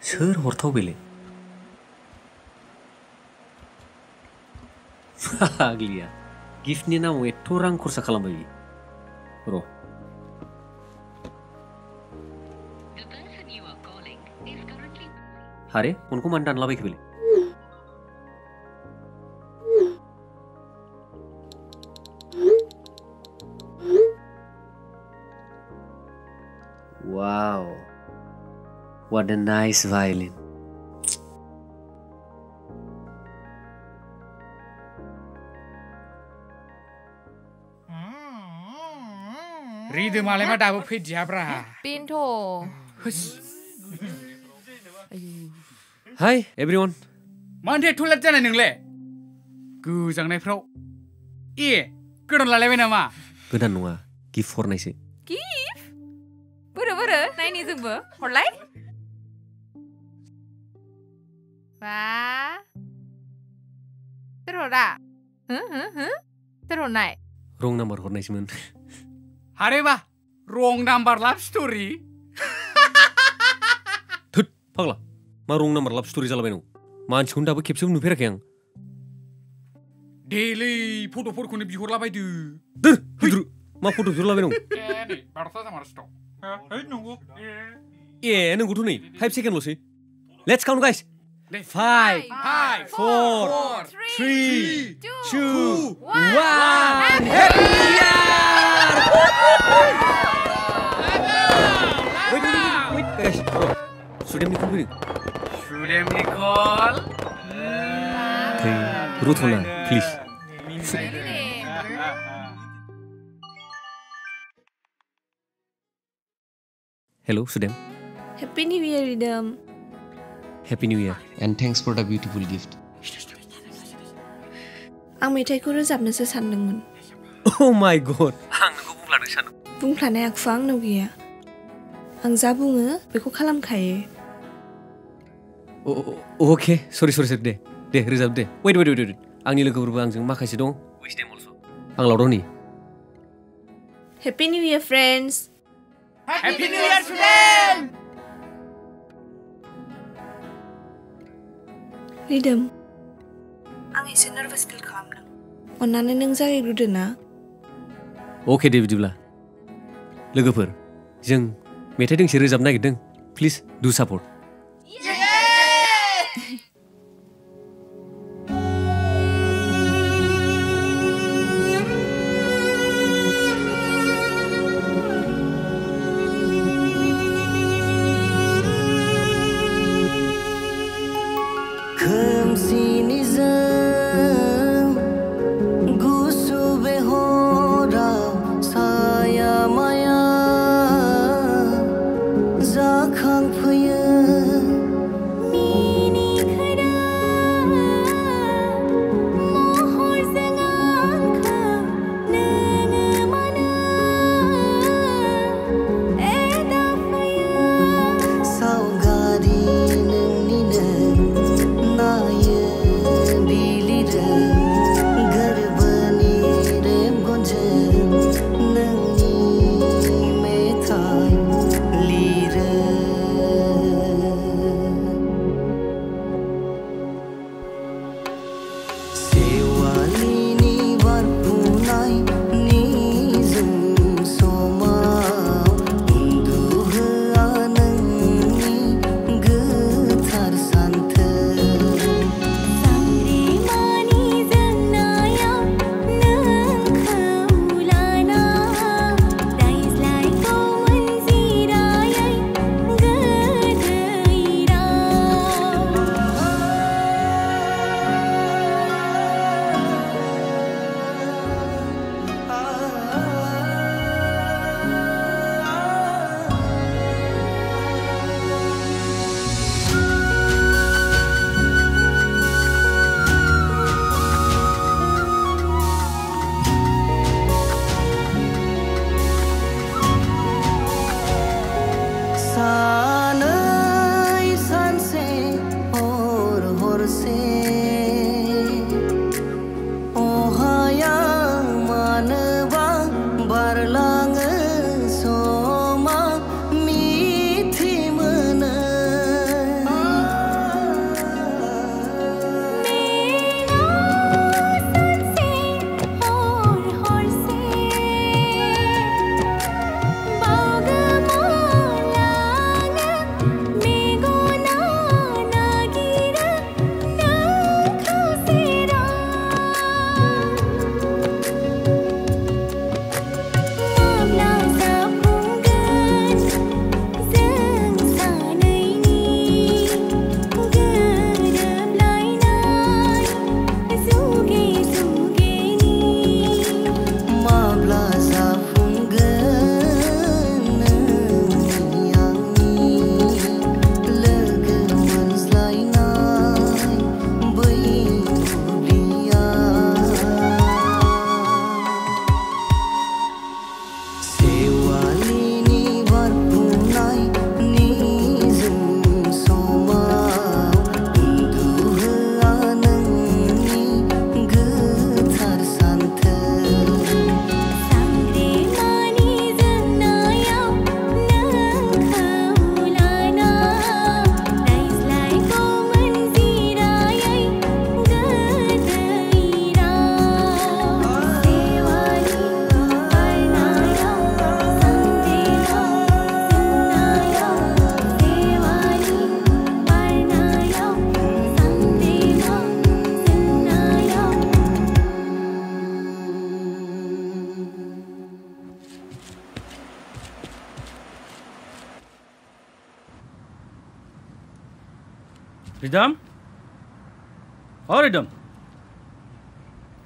Sir Horthobele. (laughs) Aglia. gift ni nawe turang kursa kalam bayi. Bro. Hare, unku mandan labai kibili. Wow. What a nice violin.
रिदोमालाय मा दाबो फैदियाब्रा
बेनोथ'
Hi everyone.
मानो एथ' लेट जानाय नोंलाय गोजांनायफ्राव ए गोदान लालायबाय नामा
गोदान नङा गिफ्ट हरनायसो
गिफ्ट बोरो बोरो नायनि जोंबो हरलाय बा सोर हरा हो हो हो सोर हरनाय
रं नाम्बार हरनायसोमोन
Are wah, ruang nambar love story.
Tut, pangla. Ma ruang nambar love story jalan menu. Maan cikun dapet kipsi menu perak yang.
Dele, foto foto kone bihur lapai du.
Dur, hidur. Ma foto bihur lapai nung.
Eh, barta sama rastok. Eh, nunggu.
Eh, nunggu tu nih. Hype second lo si. Let's count guys.
Five, five,
four,
three, two,
one, happy
year! Wait, Sudem, wait,
guys.
Sudah Nicole please. Hello, Sudem.
Happy New Year, Ridam.
Happy new year
and thanks for the beautiful take
आं मेथाइखौ रोजाबनोसो
Oh my god! लानो सानो
बुंफ्लानाय आखुआ आंनाव गैया आं जा बुङो बेखौ खालामखायो
अके सरि सरि सरि दे दे रोजाब दे वेट वेट वेट आंनि लोगोफोरबो आंजों माखासे दं विश देम अलसो आं लावदावनि
happy new year friends
happy new year friend
Ridam आं एसे नार्भास फिल खालामदों अन्नानै नों जागायग्रोदो ना
अके दे बिदिब्ला लोगोफोर जों मेथाइ दोंसे रोजाबनो नागिरदों प्लिज डु सापर्ट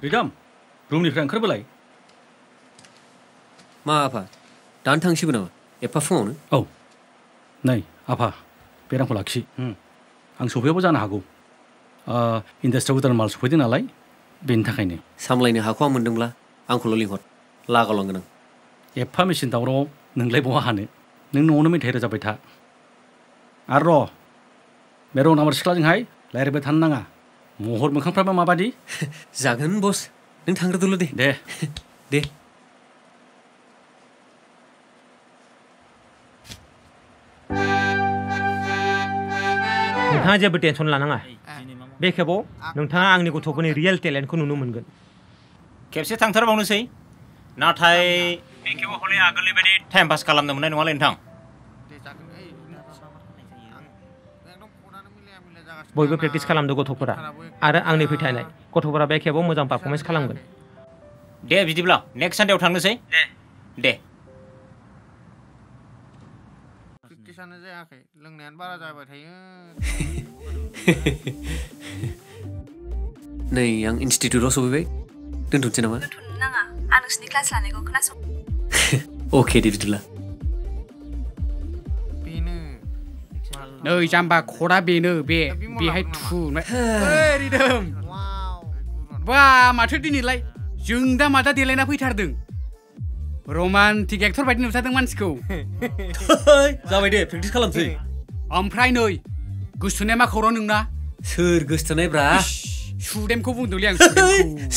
बिदाम रुमनिफ्राय ओंखारबोलाय
मा आफा दानो थांसिगौ नामा एफा फुङावनो
औ नै आफा बे रांखौ लाखि आं सफैयाबो जानो हागौ इन्डास्ट्रियाव गोदान माल सफैदों नालाय बेनि थाखायनो
सामलायनो हाखौ आं मोनदोंब्ला आंखौल' लिंहर लागालांगोन आं
एफा मेचिन दावराव नोंलाय बहा हानो नों न'आवनो मेथाइ रोजाबबाय था आरो र' बे रौ नाम्बार सिख्लाजोंहाय रायज्लायबाय थानो नाङा महर मोखांफ्राबा माबादि
जागोन बस। नों थांग्रोदोल' दे।
दे।
(laughs) दे।
नोंथाङा जेबो टेनसन लानाङा। बे खेबाव नोंथाङा आंनि गथ'फोरनि रियेल टेलेन्टखौ नुनो मोनगोन।
खेबसे थांथारबावनोसै। नाथाय बे खेबाव हले आगोलनि बायदि टाइम पास खालामनो मोननाय नङालै नोंथां।
बयबो प्रेक्टिस खालामदो गथ'फोरा आरो आंनि फैथायनाय गथ'फोरा बे खेबाव मोजां पारफर्मेन्स खालामगोन
दे बिदिब्ला नेक्स्ट सानडेआव थांनोसै दे दे प्रेक्टिसानो जायाखै लोंनायानो बारा जाबाय थायो
नै आं इनस्टिटिउटआव सफैबाय दोनथ'नोसै नामा
दोनथ'नो नाङा आं नोंसिनि क्लास लानायखौ खोनासं
अके दे बिदिब्ला
नै जाम्बा खरा बेनो बे बेहाय
थुनाय
रिदोम बा माथो दिनैलाय जों दा मादा देलायना फैथारदों रमान्टिक एक्टर बायदि नुथारदों मानसिखौ
जाबाय दे प्रेक्टिस खालामसै
ओमफ्राय नै गोसोनाया मा खौरां नोंना
सोर गोसोथोनायब्रा
सुदेमखौ बुंदोंलै आं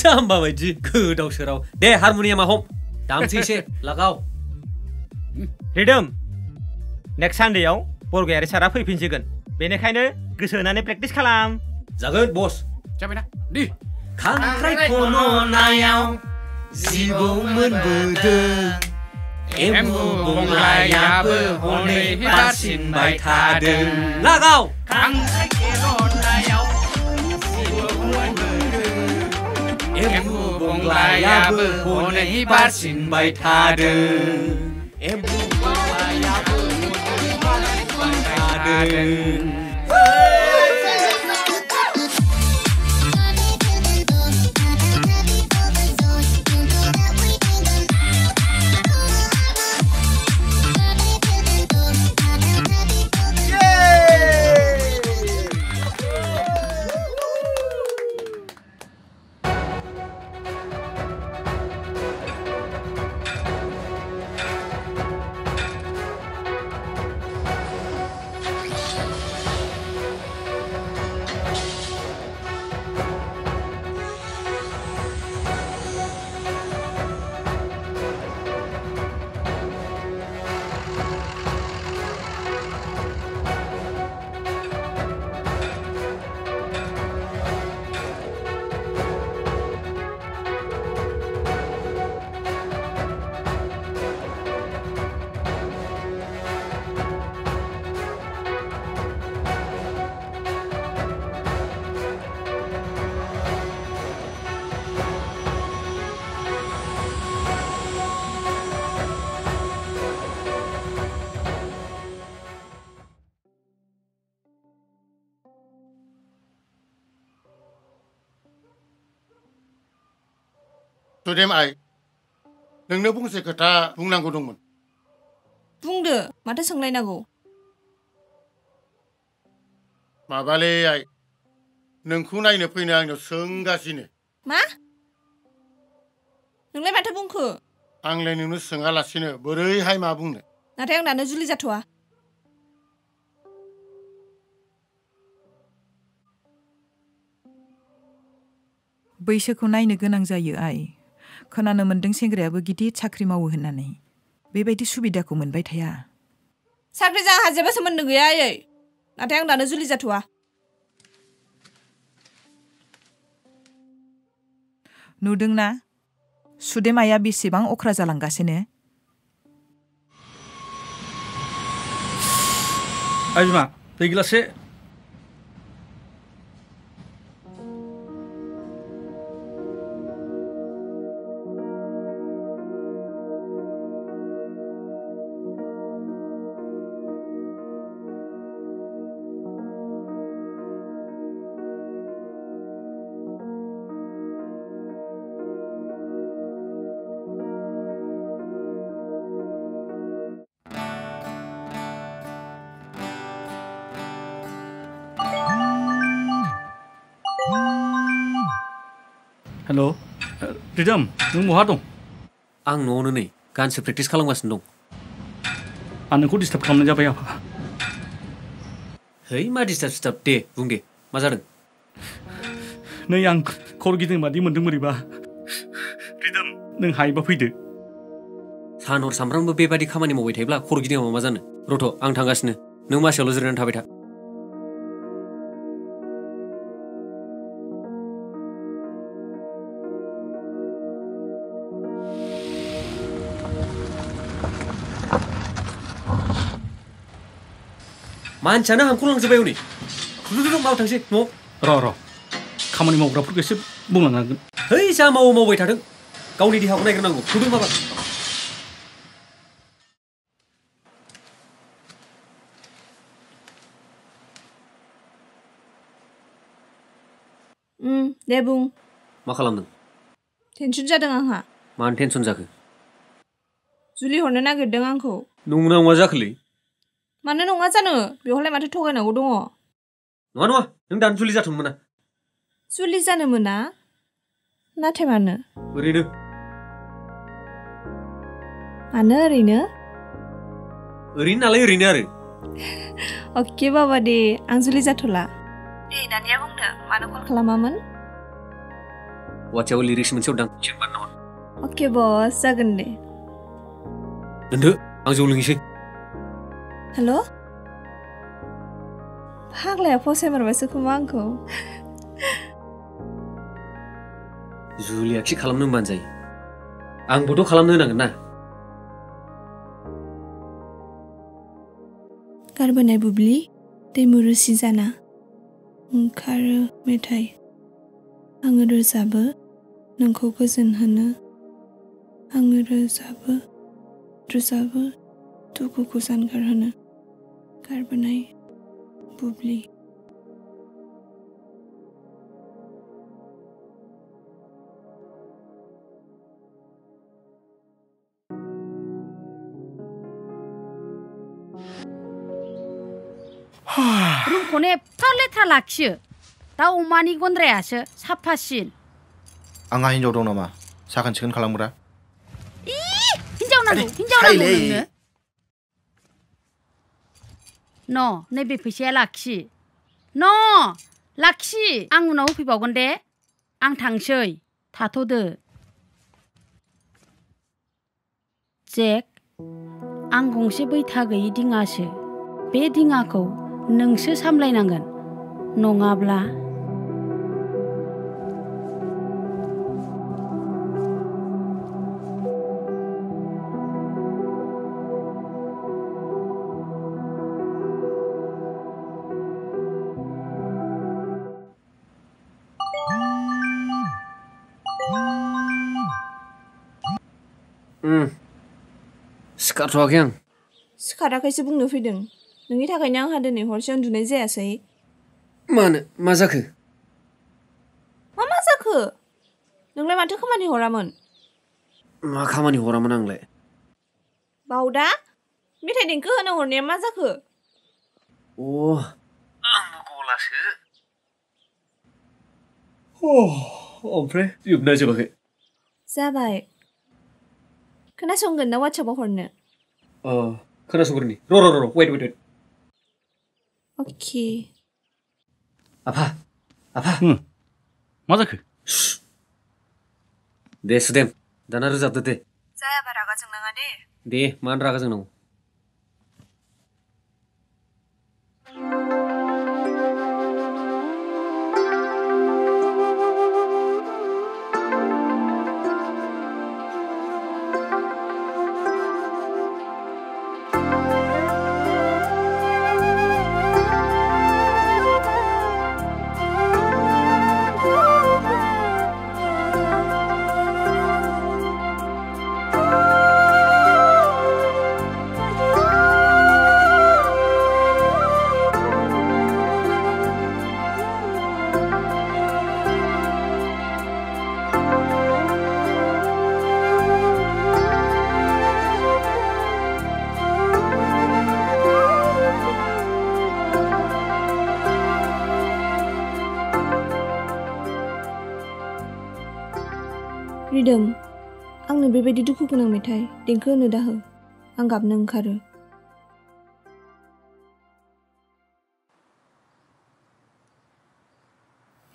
जाम्बा बायदि गोदाव सोराव दे हारमनियामा हम दामसै एसे लागाव
रिदोम नेक्स्ट सानडेआव बरगयारि सारा फैफिनसिगोन बेनिखायनो गोसो होनानै प्रेक्टिस खालाम
जागोन बस
जाबायना दि
खांख्राइखौनो नायाव जिबौ मोनबोदों
एम्बु बंलायाबो हनै बारसिनबाय थादों लागाव खांख्राइखौनो नायाव जिबौ मोनबोदों एम्बु बंलायाबो हनै बारसिनबाय थादों एम्बु garden.
도렘아이, नोंनो फंसे खोथा बुंनांगौ दंमोन
बुंदो माथो सोंलायनांगौ
माबालै आइ नोंखौ नायनो फैनो आंनाव सोंगासिनो
मा नोंलाय माथो बुंखो
आंलाय नोंनो सोङालासिनो बोरैहाय मा बुंनो
नाथाय आंनानो जुलि जाथ'वा
बैसोखौ नायनो गोनां जायो आइ खोनानो मोनदों सेंग्रायाबो गिदिर साख्रि मावो होननानै बेबायदि सुबिदाखौ मोनबाय थाया
साख्रिजों आंहा जेबो सोमोन्दो गैया आयै नाथाय आं दानो जुलि जाथ'वा
नुदोंना सुदेमाया बेसेबां अख्रा जालांगासिनो
आइमा दै गिलाससे हेल' प्रिदोम नों बहा दं
आं न'आवनो नै गानसो प्रेक्टिस खालामगासिनो दं
आं नोंखौ डिस्टार्ब खालामनाय जाबाय आफा
है मा डिस्टार्ब सिस्टार्ब दे बुं दे मा जादों
नै आं खर गिदिं बादि मोन्दों बोरैबा प्रिदोम नों हायोबा फैदो
सान हर सामफ्रामबो बेबादि खामानि मावबाय थायोब्ला खर गिदिङा मा जानो रथ' आं थांगासिनो नों मासेयावल' जिरायनानै थाबाय था 많잖아 한코랑 집에 오니 두두둑 마우 당시 뭐
러러 가만히 먹으라 풀겠어 뭐만 하는
헤이 자마오 마오에 다른 가운이 하고 나 그러는 거 두둑 마봐
응, 내 붕.
마 칼람는?
텐션 자등 안하.
만 텐션 자그.
줄리 혼내 나그 등 안코.
농나 와자클리.
mana nunggu aja nu biar hal mati tuh kan aku dong.
Nunggu nunggu, yang dan sulit aja mana?
Sulit aja nih mana? Nanti mana?
Beri nih.
Mana hari nih?
Hari ini lagi hari ini.
Oke bawa di, ang sulit aja tuh lah. Di, nanti aku nih, mana kau kalau maman?
Wajah lirik semuanya udah nol.
Oke bos, segan de.
Nanti, ang.
Hello? Hakla pose marbai sukuma anko.
Julia khi khalamnu ban jai. Ang bodo khalamnu nangan na.
Karbonai bubli दैमुरु सि जाना ओंखारो मेथाइ आङो रोजाबो नोंखौ गोजोन होनो आङो रोजाबो रोजाबो दुखुखौ जानगार होनो कार्बनाइ बुब्लि।
룸코네 에팔레타 락시 다 오마니 건드레야스 사파신
앙아인 조롱 넘마 사간 측은 칼랑무라 이!
흰자운 나도 흰자운 나도 no naibe फैसाया लाखि न लाखि आं उनाव होफैबावगोन दे आं थांसै थाथ'दो जेक आं गंसे बैथा गैयि दिङासो बे दिङाखौ नोंसो सामलायनांगोन नङाब्ला
सिखारथ'वाखै आं
सिखाराखैसो बुंनो फैदों नोंनि थाखायनो आंहा दिनै हरसे उन्दुनाय जायासै
मानो मा जाखो
मा मा जाखो नोंलाय माथो खामानि हरामोन
मा खामानि हरामोन आंलाय
बावदा मेथाइ देंखो होनो हरनाया मा जाखो
अ आंबो गलासो ओमफ्राय जोबना जोबाखै
जाबाय खोनासंगोन ना वाट्सएपाव हरनो
अ खोनासंग्रोनि र' र' र' वेट वेट वेट
अके
आफा आफा
मा जाखो
दे सुदेम दाना रोजाबदो दे
जायाबा रागा जोंनाङा दे
दे मानो रागा जोंनांगौ
Freedom, ang nabi ba dito ko po ng metay? Thank you, Nudaho. Karo.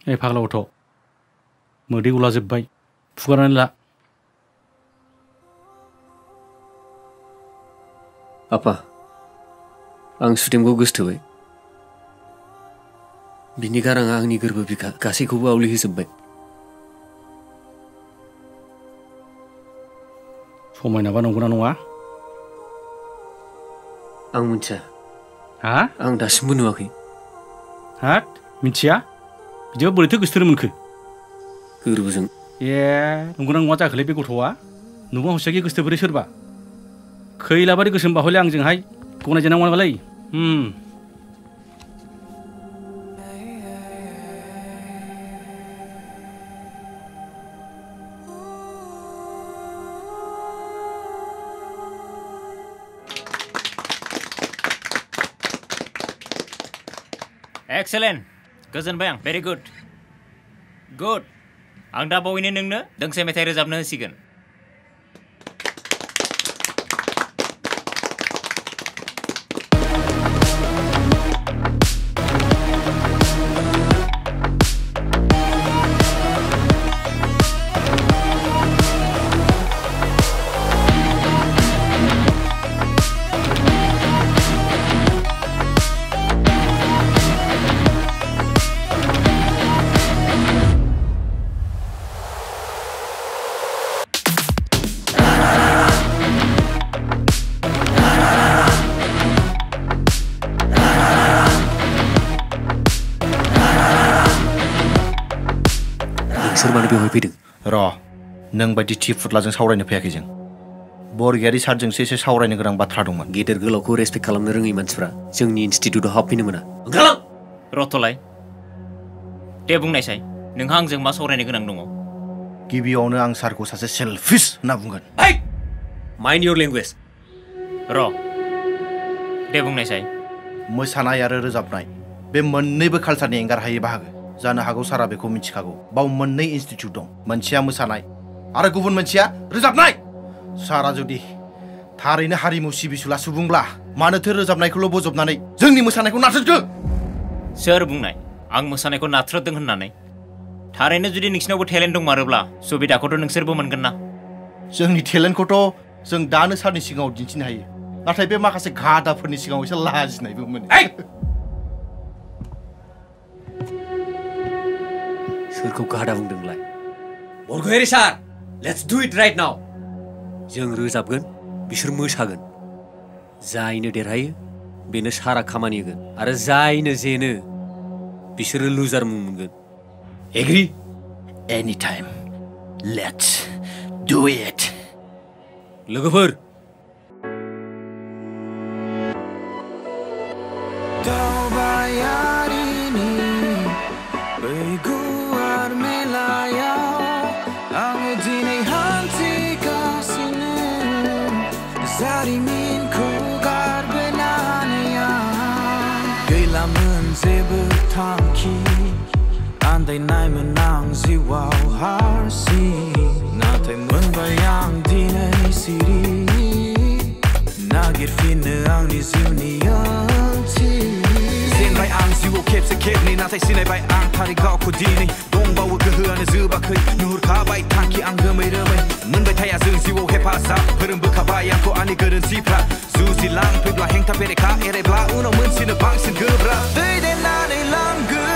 Ay, pakala uto. Mwede ula zib bay.
Apa? Ang sudim. Bini garang ang nigerbo bika. Kasi ko ba uli.
समायनाबा नंगौना नङा
आं मिथिया
हा
आं दासिमबो नुवाखै
हाट मिथिया बिदिबा बोरैथो गोसोथोरो मोनखो
गोरबोजों ए
नंगौना नङा जाखोलै बे गथ'आ नुबा हसियाखि गोसोथो बोरै सोरबा खैलाबारि गोसोम बाहले आंजोंहाय गनायजानांगौ नालाय
एक्सेलेन्ट गोजोनबाय आं. भेरि गुड गुड आं दा बावैनो नोंनो दोंसे मेथाइ रोजाबनो होसिगोन.
र' नों बायदि थि फुथलाजों सावरायनो फैयाखै जों। बरगयारि सारजोंसो एसे सावरायनो गोनां बाथ्रा दंमोन।
गेदेर गोलावखौ रेसपेक्ट खालामनो रोङै मानसिफ्रा जोंनि इनस्टिटिउटआव हाबफैनो मोना।
रथलाय दे बुंनायसाय नोंहा आंजों मा सावरायनो गोनां दङ?
गिबियावनो आं सारखौ सासे सेल्फिस होनना बुंगोन।
माइन्ड इयर लेंगुवेज
र' दे बुंनायसाय
मोसानाय आरो रोजाबनाय। बे मोननैबो कालचारनि एंगार हायै बाहागो। जानो हागौ सारा बेखौ मिथिखागौ। बाव मोननै इनस्टिटिउट दं। मोनसेया मोसानाय आरो गुबुन मोनसेया रोजाबनाय। सारा जुदि थारैनो हारिमु सिबिसुला सुबुंब्ला मानोथो रोजाबनायखौल' बजबनानै जोंनि मोसानायखौ नाथ्रोदखो
सोर बुंनाय? आं मोसानायखौ नाथ्रोदों होननानै। थारैनो जुदि नोंसिनावबो टेलेन्ट दंमारोब्ला सुबिदाखौथ' नोंसोरबो मोनगोन ना?
जोंनि टेलेन्टखौथ' जों दानो सारनि सिगाङाव दिन्थिनो हायो। नाथाय बे माखासे घादाफोरनि सिगाङाव एसे लाजिनायबो मोनो।
सोरखौ गादा बुंदोंलाय बरगयारि सार let's do it right now जों रोजाबगोन बिसोर मोसागोन जायनो देरहायो बेनो सारा खामानि होगोन आरो जायनो जेनो बिसोरो लुजार मुं मोनगोन
agree any time let's do it
लोगोफोर
ziua o harsi Natë e mën dhe jam dine një siri Na gjirë finë ang një ziu një jënëci Sin bai ang ziu o kep se kep një Natë e sin e bai ang pari gau ku dini Dong ba u gëhë në ziu ba këj Nuhur ka bai tanki ang gëmëj rëmëj Mën bai taja zëng ziu o hepa sa Përëm bë ka bai ang ko ani gërën si pra Zu si lang pëj bla heng ta pere ka ere bla Unë o mën si në bang sin gëbra Dëj dhe na në lang gërë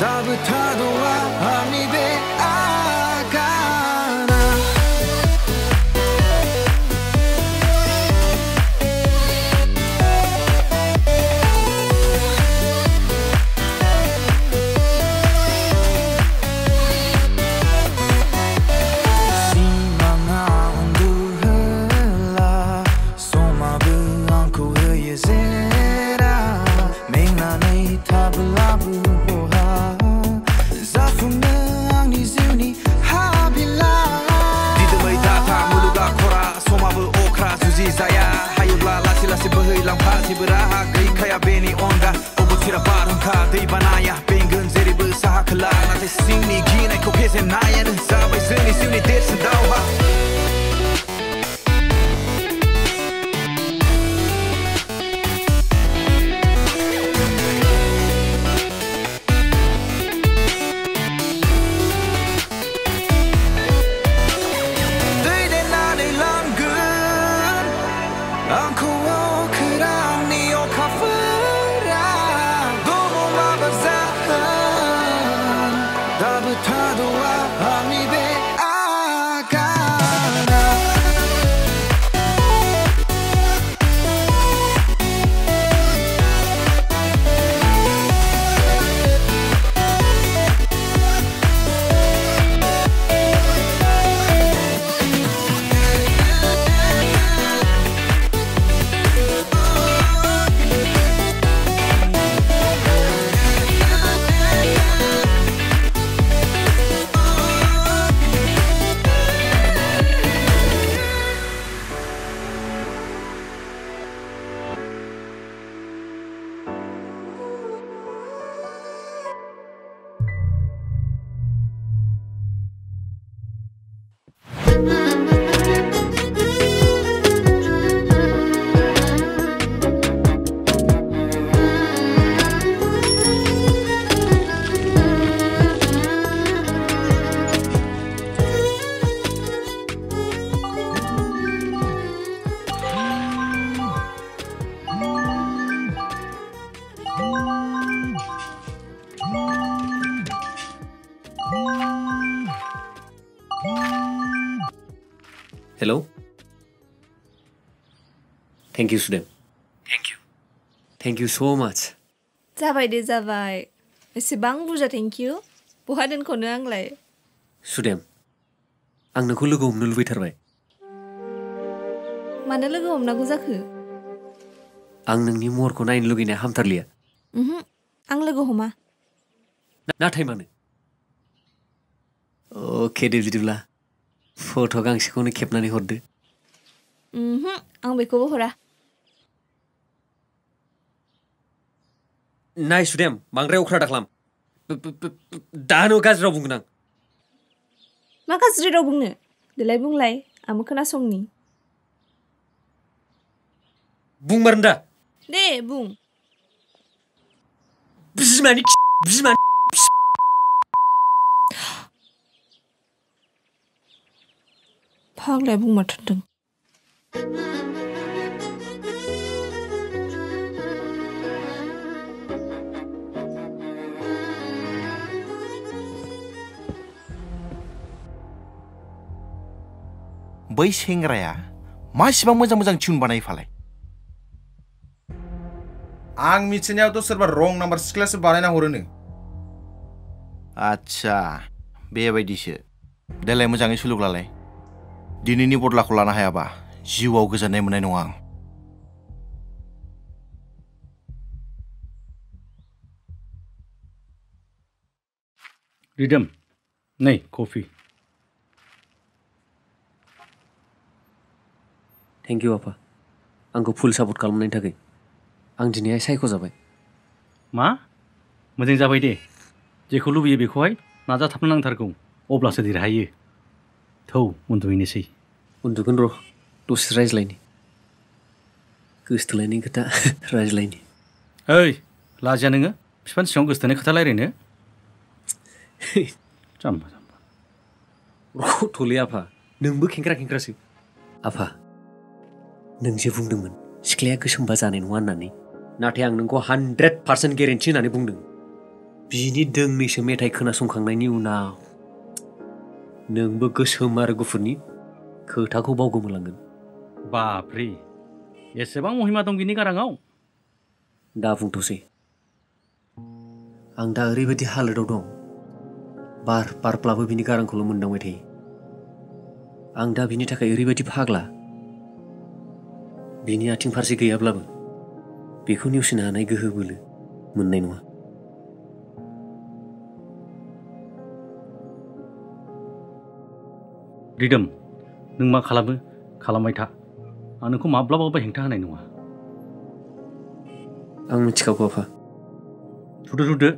Double title ntiburaha kayikaya benionga obuthira barunka deibanaya bengenzerebusahakala nate sinigina ikhopheze nayani sabai zini siuni dersindaw Mm-hmm.
Thank you to them. Thank you. Thank you so much.
जाबाय दे जाबाय एसेबां बुरजा thank you बहा दोनख'नो आंलाय
सुदेम आं नोंखौ लोगो हमनो लुबैथारबाय
मानो लोगो हमनांगौ जाखो
आं नोंनि महरखौ नायनो लुगैनाया हामथारलिया
आं लोगो हमा
नाथाय मानो अके दे बिदिब्ला फट' गांसेखौनो खेबनानै हरदो
आं बेखौबो हरा
नाइस टु देम बांद्राय अख्रादा खालाम दानो गाज्रि राव बुंगोन आं
मा गाज्रि राव बुंनो देलाय बुंलाय आंबो खोनासंनि
बुंमारन दा
दे बुं
बिमानि बिमानि
फाग्लाया बुंमारथारदों
bayi sengraya masih bang mojang mojang cun banai falai. Ang micinya itu serba wrong number sekelas sebarai na huru Acha, biar bayi di sini. Dalam mojang itu suluk lalai. Dini ini bodoh lakukan apa? Ba. Jiwa uga jangan menai nuang.
Ridam, nih kopi.
Thank you आफा आंखौ full support खालामनायनि थाखाय. आं दिनैहाय सायख'जाबाय।
मा? मोजां जाबाय दे। जेखौ लुबैयो बेखौहाय नाजाथाबनो नांथारगौ। अब्लासो देरहायो। थौ उन्दुहैनोसै।
उन्दुगोन र' दसे रायज्लायनि। गोसथोलायनायनि खोथा। (laughs) रायज्लायनि।
ओइ लाजिया नोङो? बिफानि सिगाङाव गोसोथोनाय खोथा रायलायनो?
(laughs)
जाम्बा जाम्बा।
रथ'लै आफा। नोंबो खेंख्रा खेंख्रासो आफा। Neng je bungdeng man sikleya gisum ba janen nanti yang nathe hundred nungko 100% guarantee nani bungdeng bini deng nih se kena sungkang sungkhangnai ni una. Neng bo sama ar gufuni ke ko bawgo mulangan.
Ba pri Ya sebang mau himatung gini karangau
da bung to se ang da ri bidi hal do dong. Bar par plabo bini karang ko lu mundang methai ang da bini takai ri bidi phagla बिनि आथिं फारसे गैयाब्लाबो बेखौ नेवसिनो हानाय गोहो बोलो मोननाय नङा
रिदोम नों मा खालामो खालामबाय था आं नोंखौ माब्लाबाबो हेंथा होनाय नङा
आं मिथिखागौ आफा
थुदो थुदो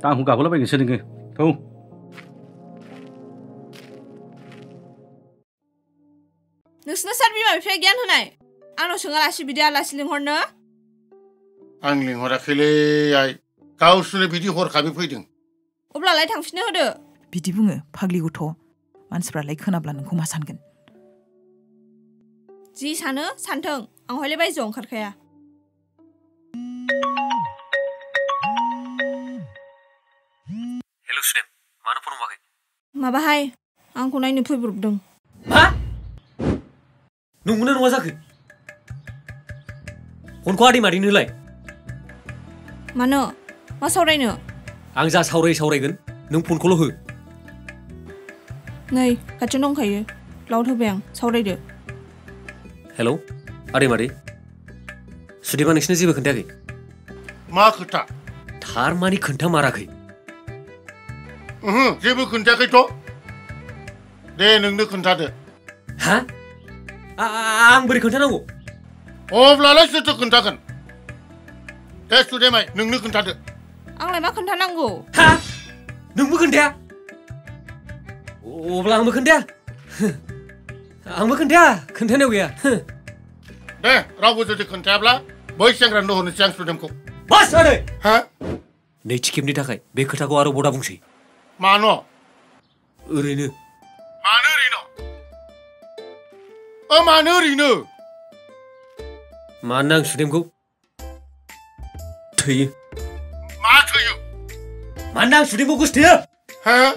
दा आंखौ गाबोलाबायगोनसो नोङो थौ
नोंसिना सार बिमा बिफाया गियान होनाय आंनाव सोङालासि बिदि आलासि लिंहरनो
आं लिंहराखैलै आइ गावसोरनो बिदि हरखाबै फैदों
अब्लालाय थांफिननो होदो
बिदि बुङो फाग्लि गथ' मानसिफ्रालाय खोनाब्ला नोंखौ मा सानगोन
जि सानो सानथों आंहायलाय बायजोआव ओंखारखाया
हेलौ सुदेम मानो फन हमाखै
माबाहाय आंखौ नायनो फैब्रबदों
मा नंगौना नङा जाखो अनखौ आदैमारि नोलाय
मानो मा सावरायनो
आं जा सावराय सावरायगोन नों फनखौल' हो
नै खाथियाव दंखायो लाउड होबाय आं सावरायदो
हेलौ आदैमारि सुदेबा नोंसिनो जेबो खोन्थायाखै
मा खोथा
थारमानि खोन्थामाराखै
जेबो खोन्थायाखैथ' दे नोंनो खोन्थादो
हा आं बोरै खोन्थानांगौ
अब्लालाय सोरथो खोन्थागोन दे सुदेमाय नोंनो खोन्थादो
आंलाय मा खोन्थानांगौ
हा नोंबो खोन्थाया अब्ला आंबो खोन्थाया आंबो खोन्थाया खोन्थानायाव गैया
दे रावबो जुदि खोन्थायाब्ला बै सेंग्रानो हरनोसै आं सुदेमखौ
बास आदै
हा
नैथि खेबनि थाखाय बे खोथाखौ आरो बदा बुंसै
मानो
ओरैनो
मानो ओरैनो ओ मानो ओरैनो
mà nâng sử đêm cúc thì
má thôi
mà nâng sử đêm cúc thì
hả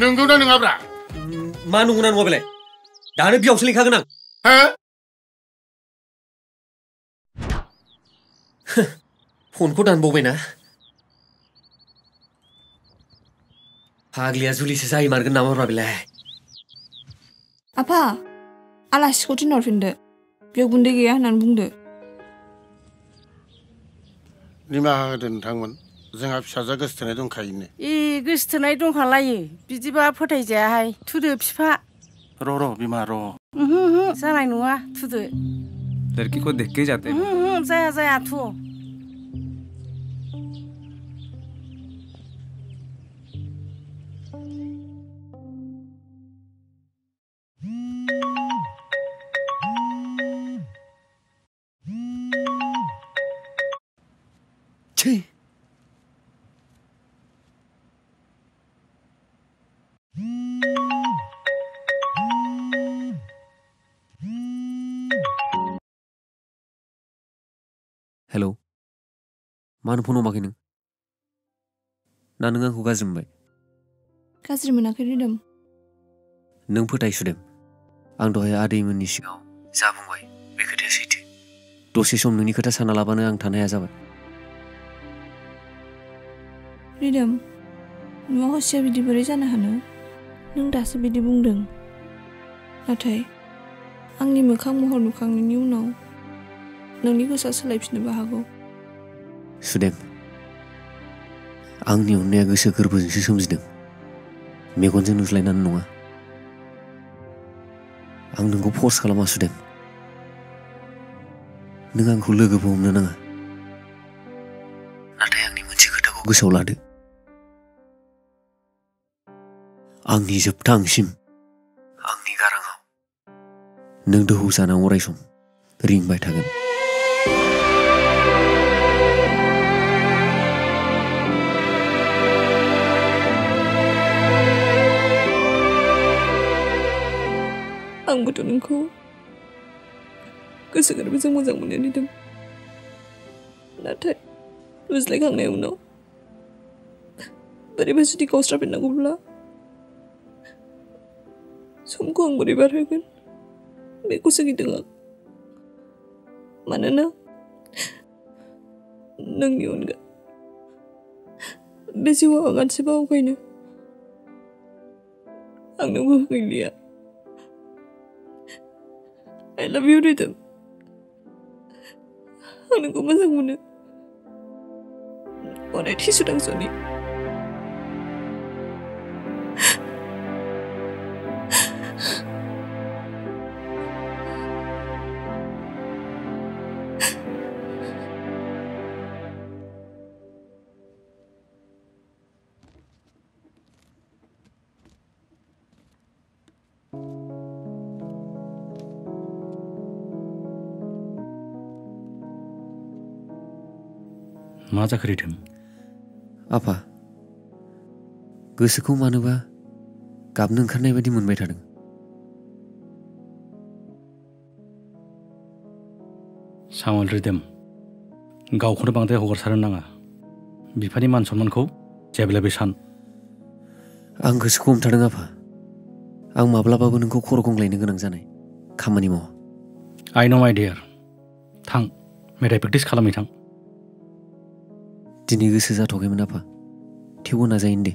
नंगौना नङाब्रा
मा नंगौना नङा बेलाय 나는병신이가거 나.
에?
혼코단보배 나. 파글리아줄리스사이마르근나무라빌 라.
아 빠, 알라시코진얼핀 데. 벽군대기야난붕 대.
니마하든당 원. 생각시작했을때는좀가있 네.
이그스트나이좀갈라 이. 비지바포테이제하이투드피 파.
रोरो बीमार रो
सर आई नुआ थू तो
लड़की को देख के जाते
हैं जया जया थू
치 많은 번호 막이는 나능한 후가 즈음바이
가즈를 문학을 이름
능 포다이 수렴 आं दहाय आदैमोननि सिगाङाव जा बुंबाय बे खोथाया सैथो दसे सम नोंनि खोथा साना लाबानो आं थानो हाया जाबाय
रिदोम न'आव हसिया बिदि बोरै जानो हानो नों दासो बिदि बुंदों नाथाय आंनि मोखां महर मोखांनायनि उनाव नोंनि गोसोआ सोलायफिननोबो हागौ
Sudem, ang niyong niya gusto ka rin sa sumsi deng. May konsen nung sila na nung nga. Ang nung kupos ka lamang sudem. Nung ang hula ka po na nga. Yang niyong sikat ako gusto wala deng. Ang ni sa ptang sim. Ang ni karangaw. Nang dahusan ang waray sum. Ring bay thagang.
angkut orang kau. Kesegar bisa muzak muni ni tu. Nanti, terus lagi kau ya, ni umno. Tadi bersih di kau strap ini aku bela. Semua kau angkut ibar hegan. Beku segi tengah. Mana na? Nang yun ga? Bersih wawangan sebab kau ini. Angkut kau kiliat. Ya. I love you 리듬. 하는 것만 상무는 원래 티슈랑 소니
नाजाखोरिदों
आफा गोसोखौ मानोबा गाबनो ओंखारनाय बायदि मोनबाय थादों
सामल रिदोम गावखौनो बांद्राय हगारसारनो नाङा बिफानि मान सन्मानखौ जेब्लाबो सान
आं गोसोखौ हमथादों आफा आं माब्लाबाबो नोंखौ खर' गंग्लायनो गोनां जानाय खामानि मावा
आइ न' माइ देर थां मेथाइ प्रेक्टिस खालामै थां
दिनै गोसो जाथ'वाखैमोन आफा थेवबो नाजायो दे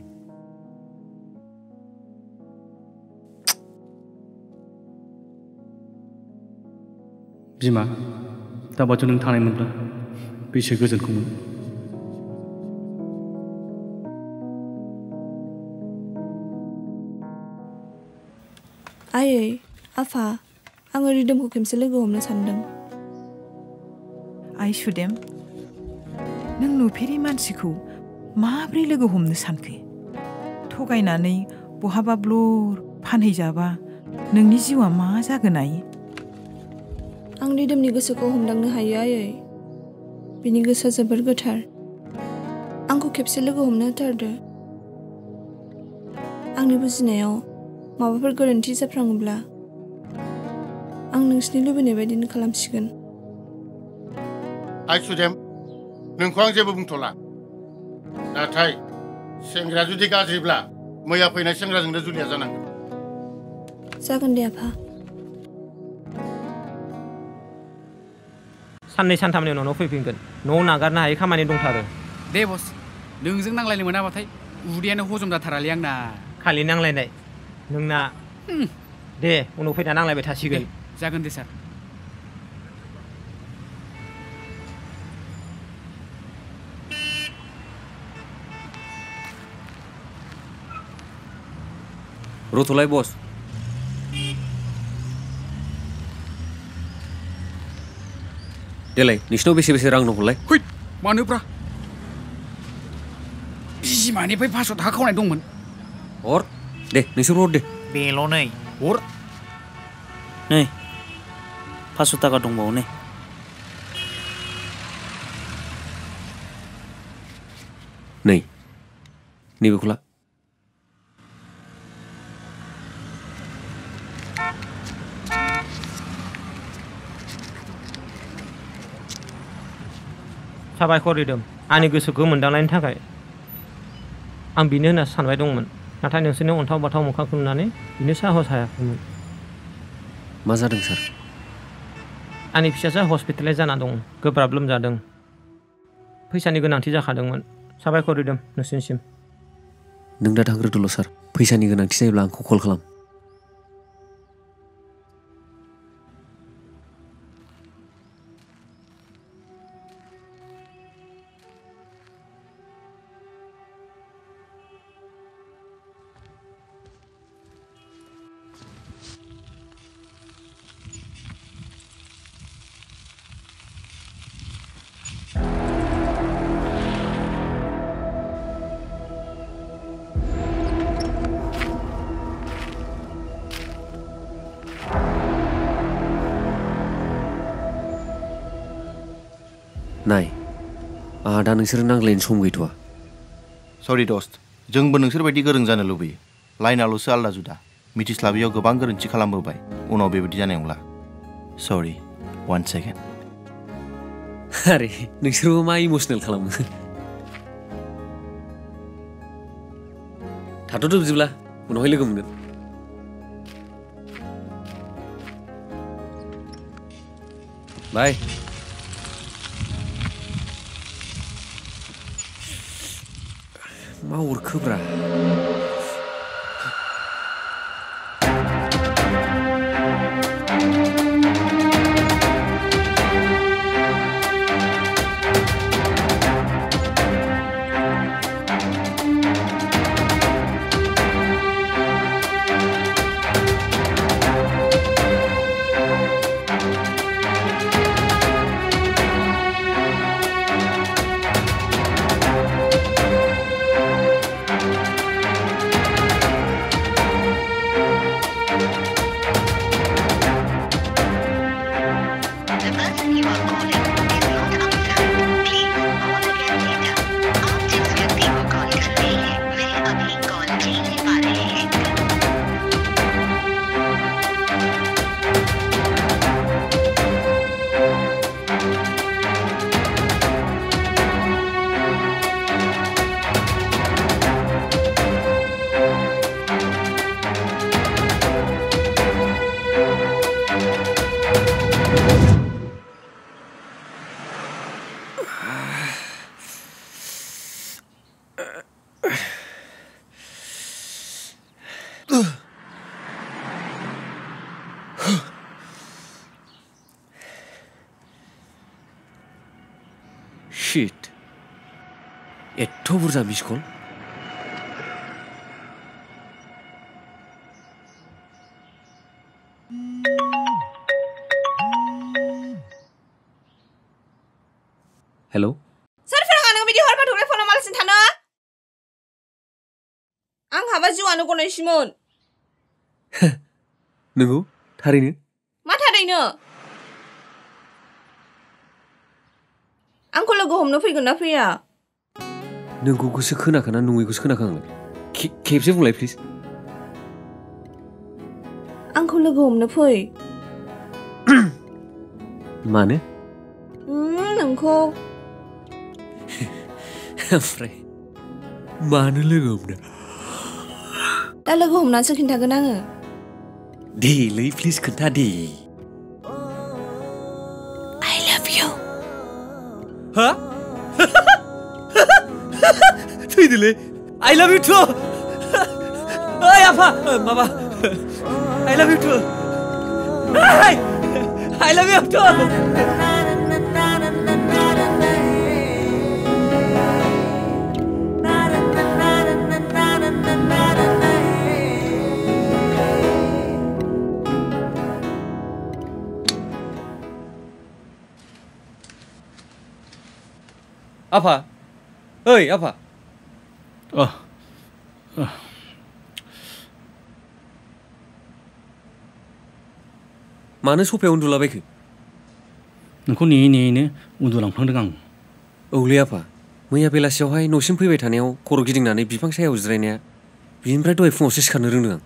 बिमा दाबाथ' नों थानाय मोनब्ला बेसे गोजोनखौमोन
आयै आफा आङो रिदोमखौ खेमसे लोगो हमनो सानदों
आइ सुदेम नों नुफेरि मानसिखौ माब्रै लोगो हमनो सानखो? थगायनानै बहाबा ब्लर फानहैजाबा नोंनि जिउआ मा जागोन आइ?
आं रिदोमनि गोसोखौ हमदांनो हायो आयै बिनि गोसोआ जोबोर गोथार। आंखौ खेबसे लोगो हमनो होथारदो। आंनि बुजिनायाव माबाफोर गोरोन्थि जाफ्लाङोब्ला आं नोंसिनि लुबैनाय बायदिनो खालामसिगोन।
आइ सुदेम 你狂借不不偷啦！那太，生拉熟的家私啦，莫要碰见生拉生拉熟的家私啦。
再见，爹爸。
趁你趁他们农夫飞兵的，农夫哪敢那还？他们那东台的。
爹，boss，你正正南来，你莫那太。乌爹那货，从那台拉秧哪？
看你南来哪？你那。
嗯。
爹，农夫飞那南来北去，西边。
再见，爹爹。
Rutulai tulai bos. Iya, Delay, nisno bisa bisa rang nuh lay.
Hui, mana ibra? Bisa mana ini? pasut hak kau naik dong men.
Or, deh nisno road deh. Belo nih. Or, nih pasut tak dong bau nih. Nih, nih bukula.
sabai kori dum ani gusu gu mun dang lain takai ang bini na san bai dong mun na tani ang sini ong tau batau mukha kum nani ini sa hos haya kum
maza dong sir
ani pisa sa hospital e zana dong ke problem za dong pisa ni gu nang tiza khadong mun sabai kori dum nusin sim
dong datang gru dulu sir pisa ni gu nang tiza yulang kukul kalam नोंसोर नांलायनो सम गैथ'वा
सरि दस्त जोंबो नोंसोरबायदि गोरों जानो लुबैयो लाइनाल'सो आलदा जुदा मिथिस्लाबियाव गोबां गोरोन्थि खालामबोबाय उनाव बेबायदि जानाय नंला सरि वान सेकेन्ड
आरे नोंसोरबो मा इम'सनेल खालामो थाथ'दो बिदिब्ला उनावहाय लोगो मोनगोन बाय mawr Cwbra. एथ' बुरजा बिस्कल हेलौ
सोर फोरोङा बिदि हरबा थौलाय फनाव मालासिनो थानो आंहाबा जिउआनो गनायसैमोन
नंगौ थारैनो
मा थारैनो आंखौ लोगो हमनो फैगोन ना फैया
नोंखौखौसो खोनाखाना नङैखौसो खोनाखो आङो खेबसे बुंलाय प्लिज
आंखौ लोगो हमनो फै
मानो
नोंखौ
ओमफ्राय मानो लोगो हमनो
दा लोगो हमनासो खिन्थागोन आङो
देलै प्लिज खोन्था दे I love you. Huh? দিলে আই লাভ ইউ টু ওই আফা বাবা I love you too I love you too আফা ওই আফা मानो सफायाव उन्दुलाबायखो?
नोंखौ नेयै नेयैनो उन्दुलांफ्लांदों आं।
औलै आफा मैया बेलासियावहाय न'सिम फैबाय थानायाव खर' गिदिंनानै बिफां सायाव जिरायनाया बिनिफ्राय दहाय फुङावसो सिखारनो रोंदों आं।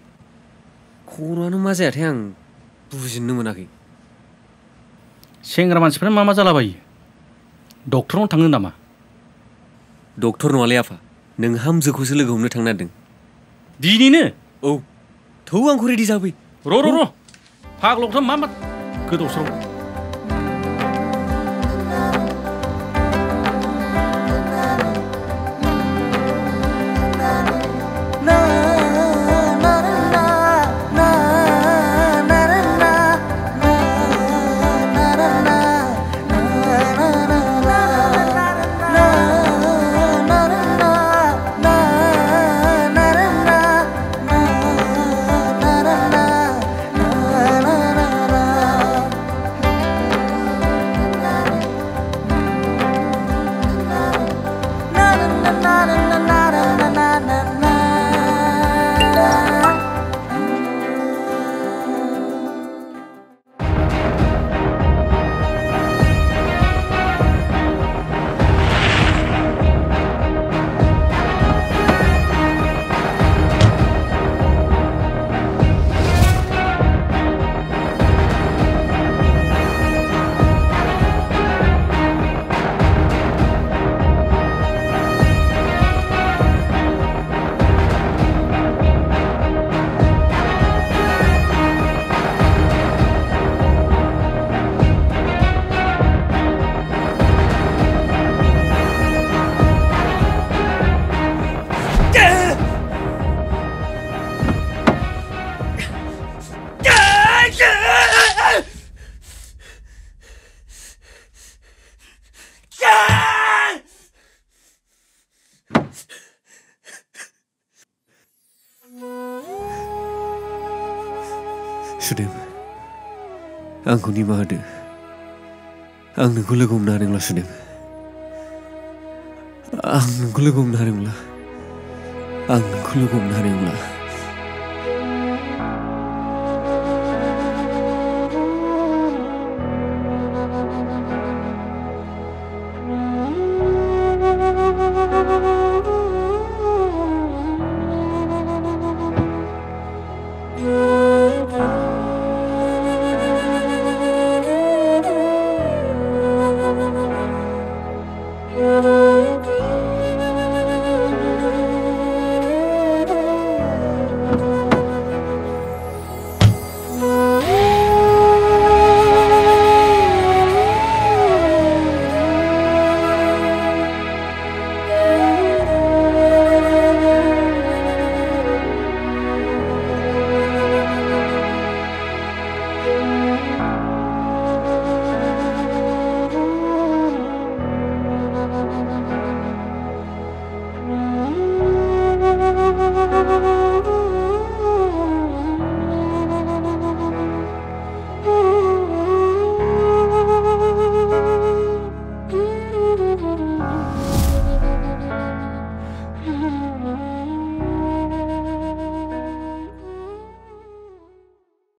खर'आनो मा जायाथाय आं बुजिनो मोनाखै।
सेंग्रा मानसिफ्रा मा मा जालाबायो? डक्टरनाव थांनो नामा?
डक्टर नङालै आफा नों हामजोखौसो लोगो हमनो थांनो नागिरदों
दिनैनो
औ थौ आंखौ रेडि जाबै
र' र' र' फाग्लबथ' मा मा गोदाव
आंखौ निमाहा होदो आं नोंखौ लोगो हमनो हानाय नंला सुदेम आं नोंखौ लोगो हमनो हानाय नंला आं नोंखौ लोगो हमनो हानाय नंला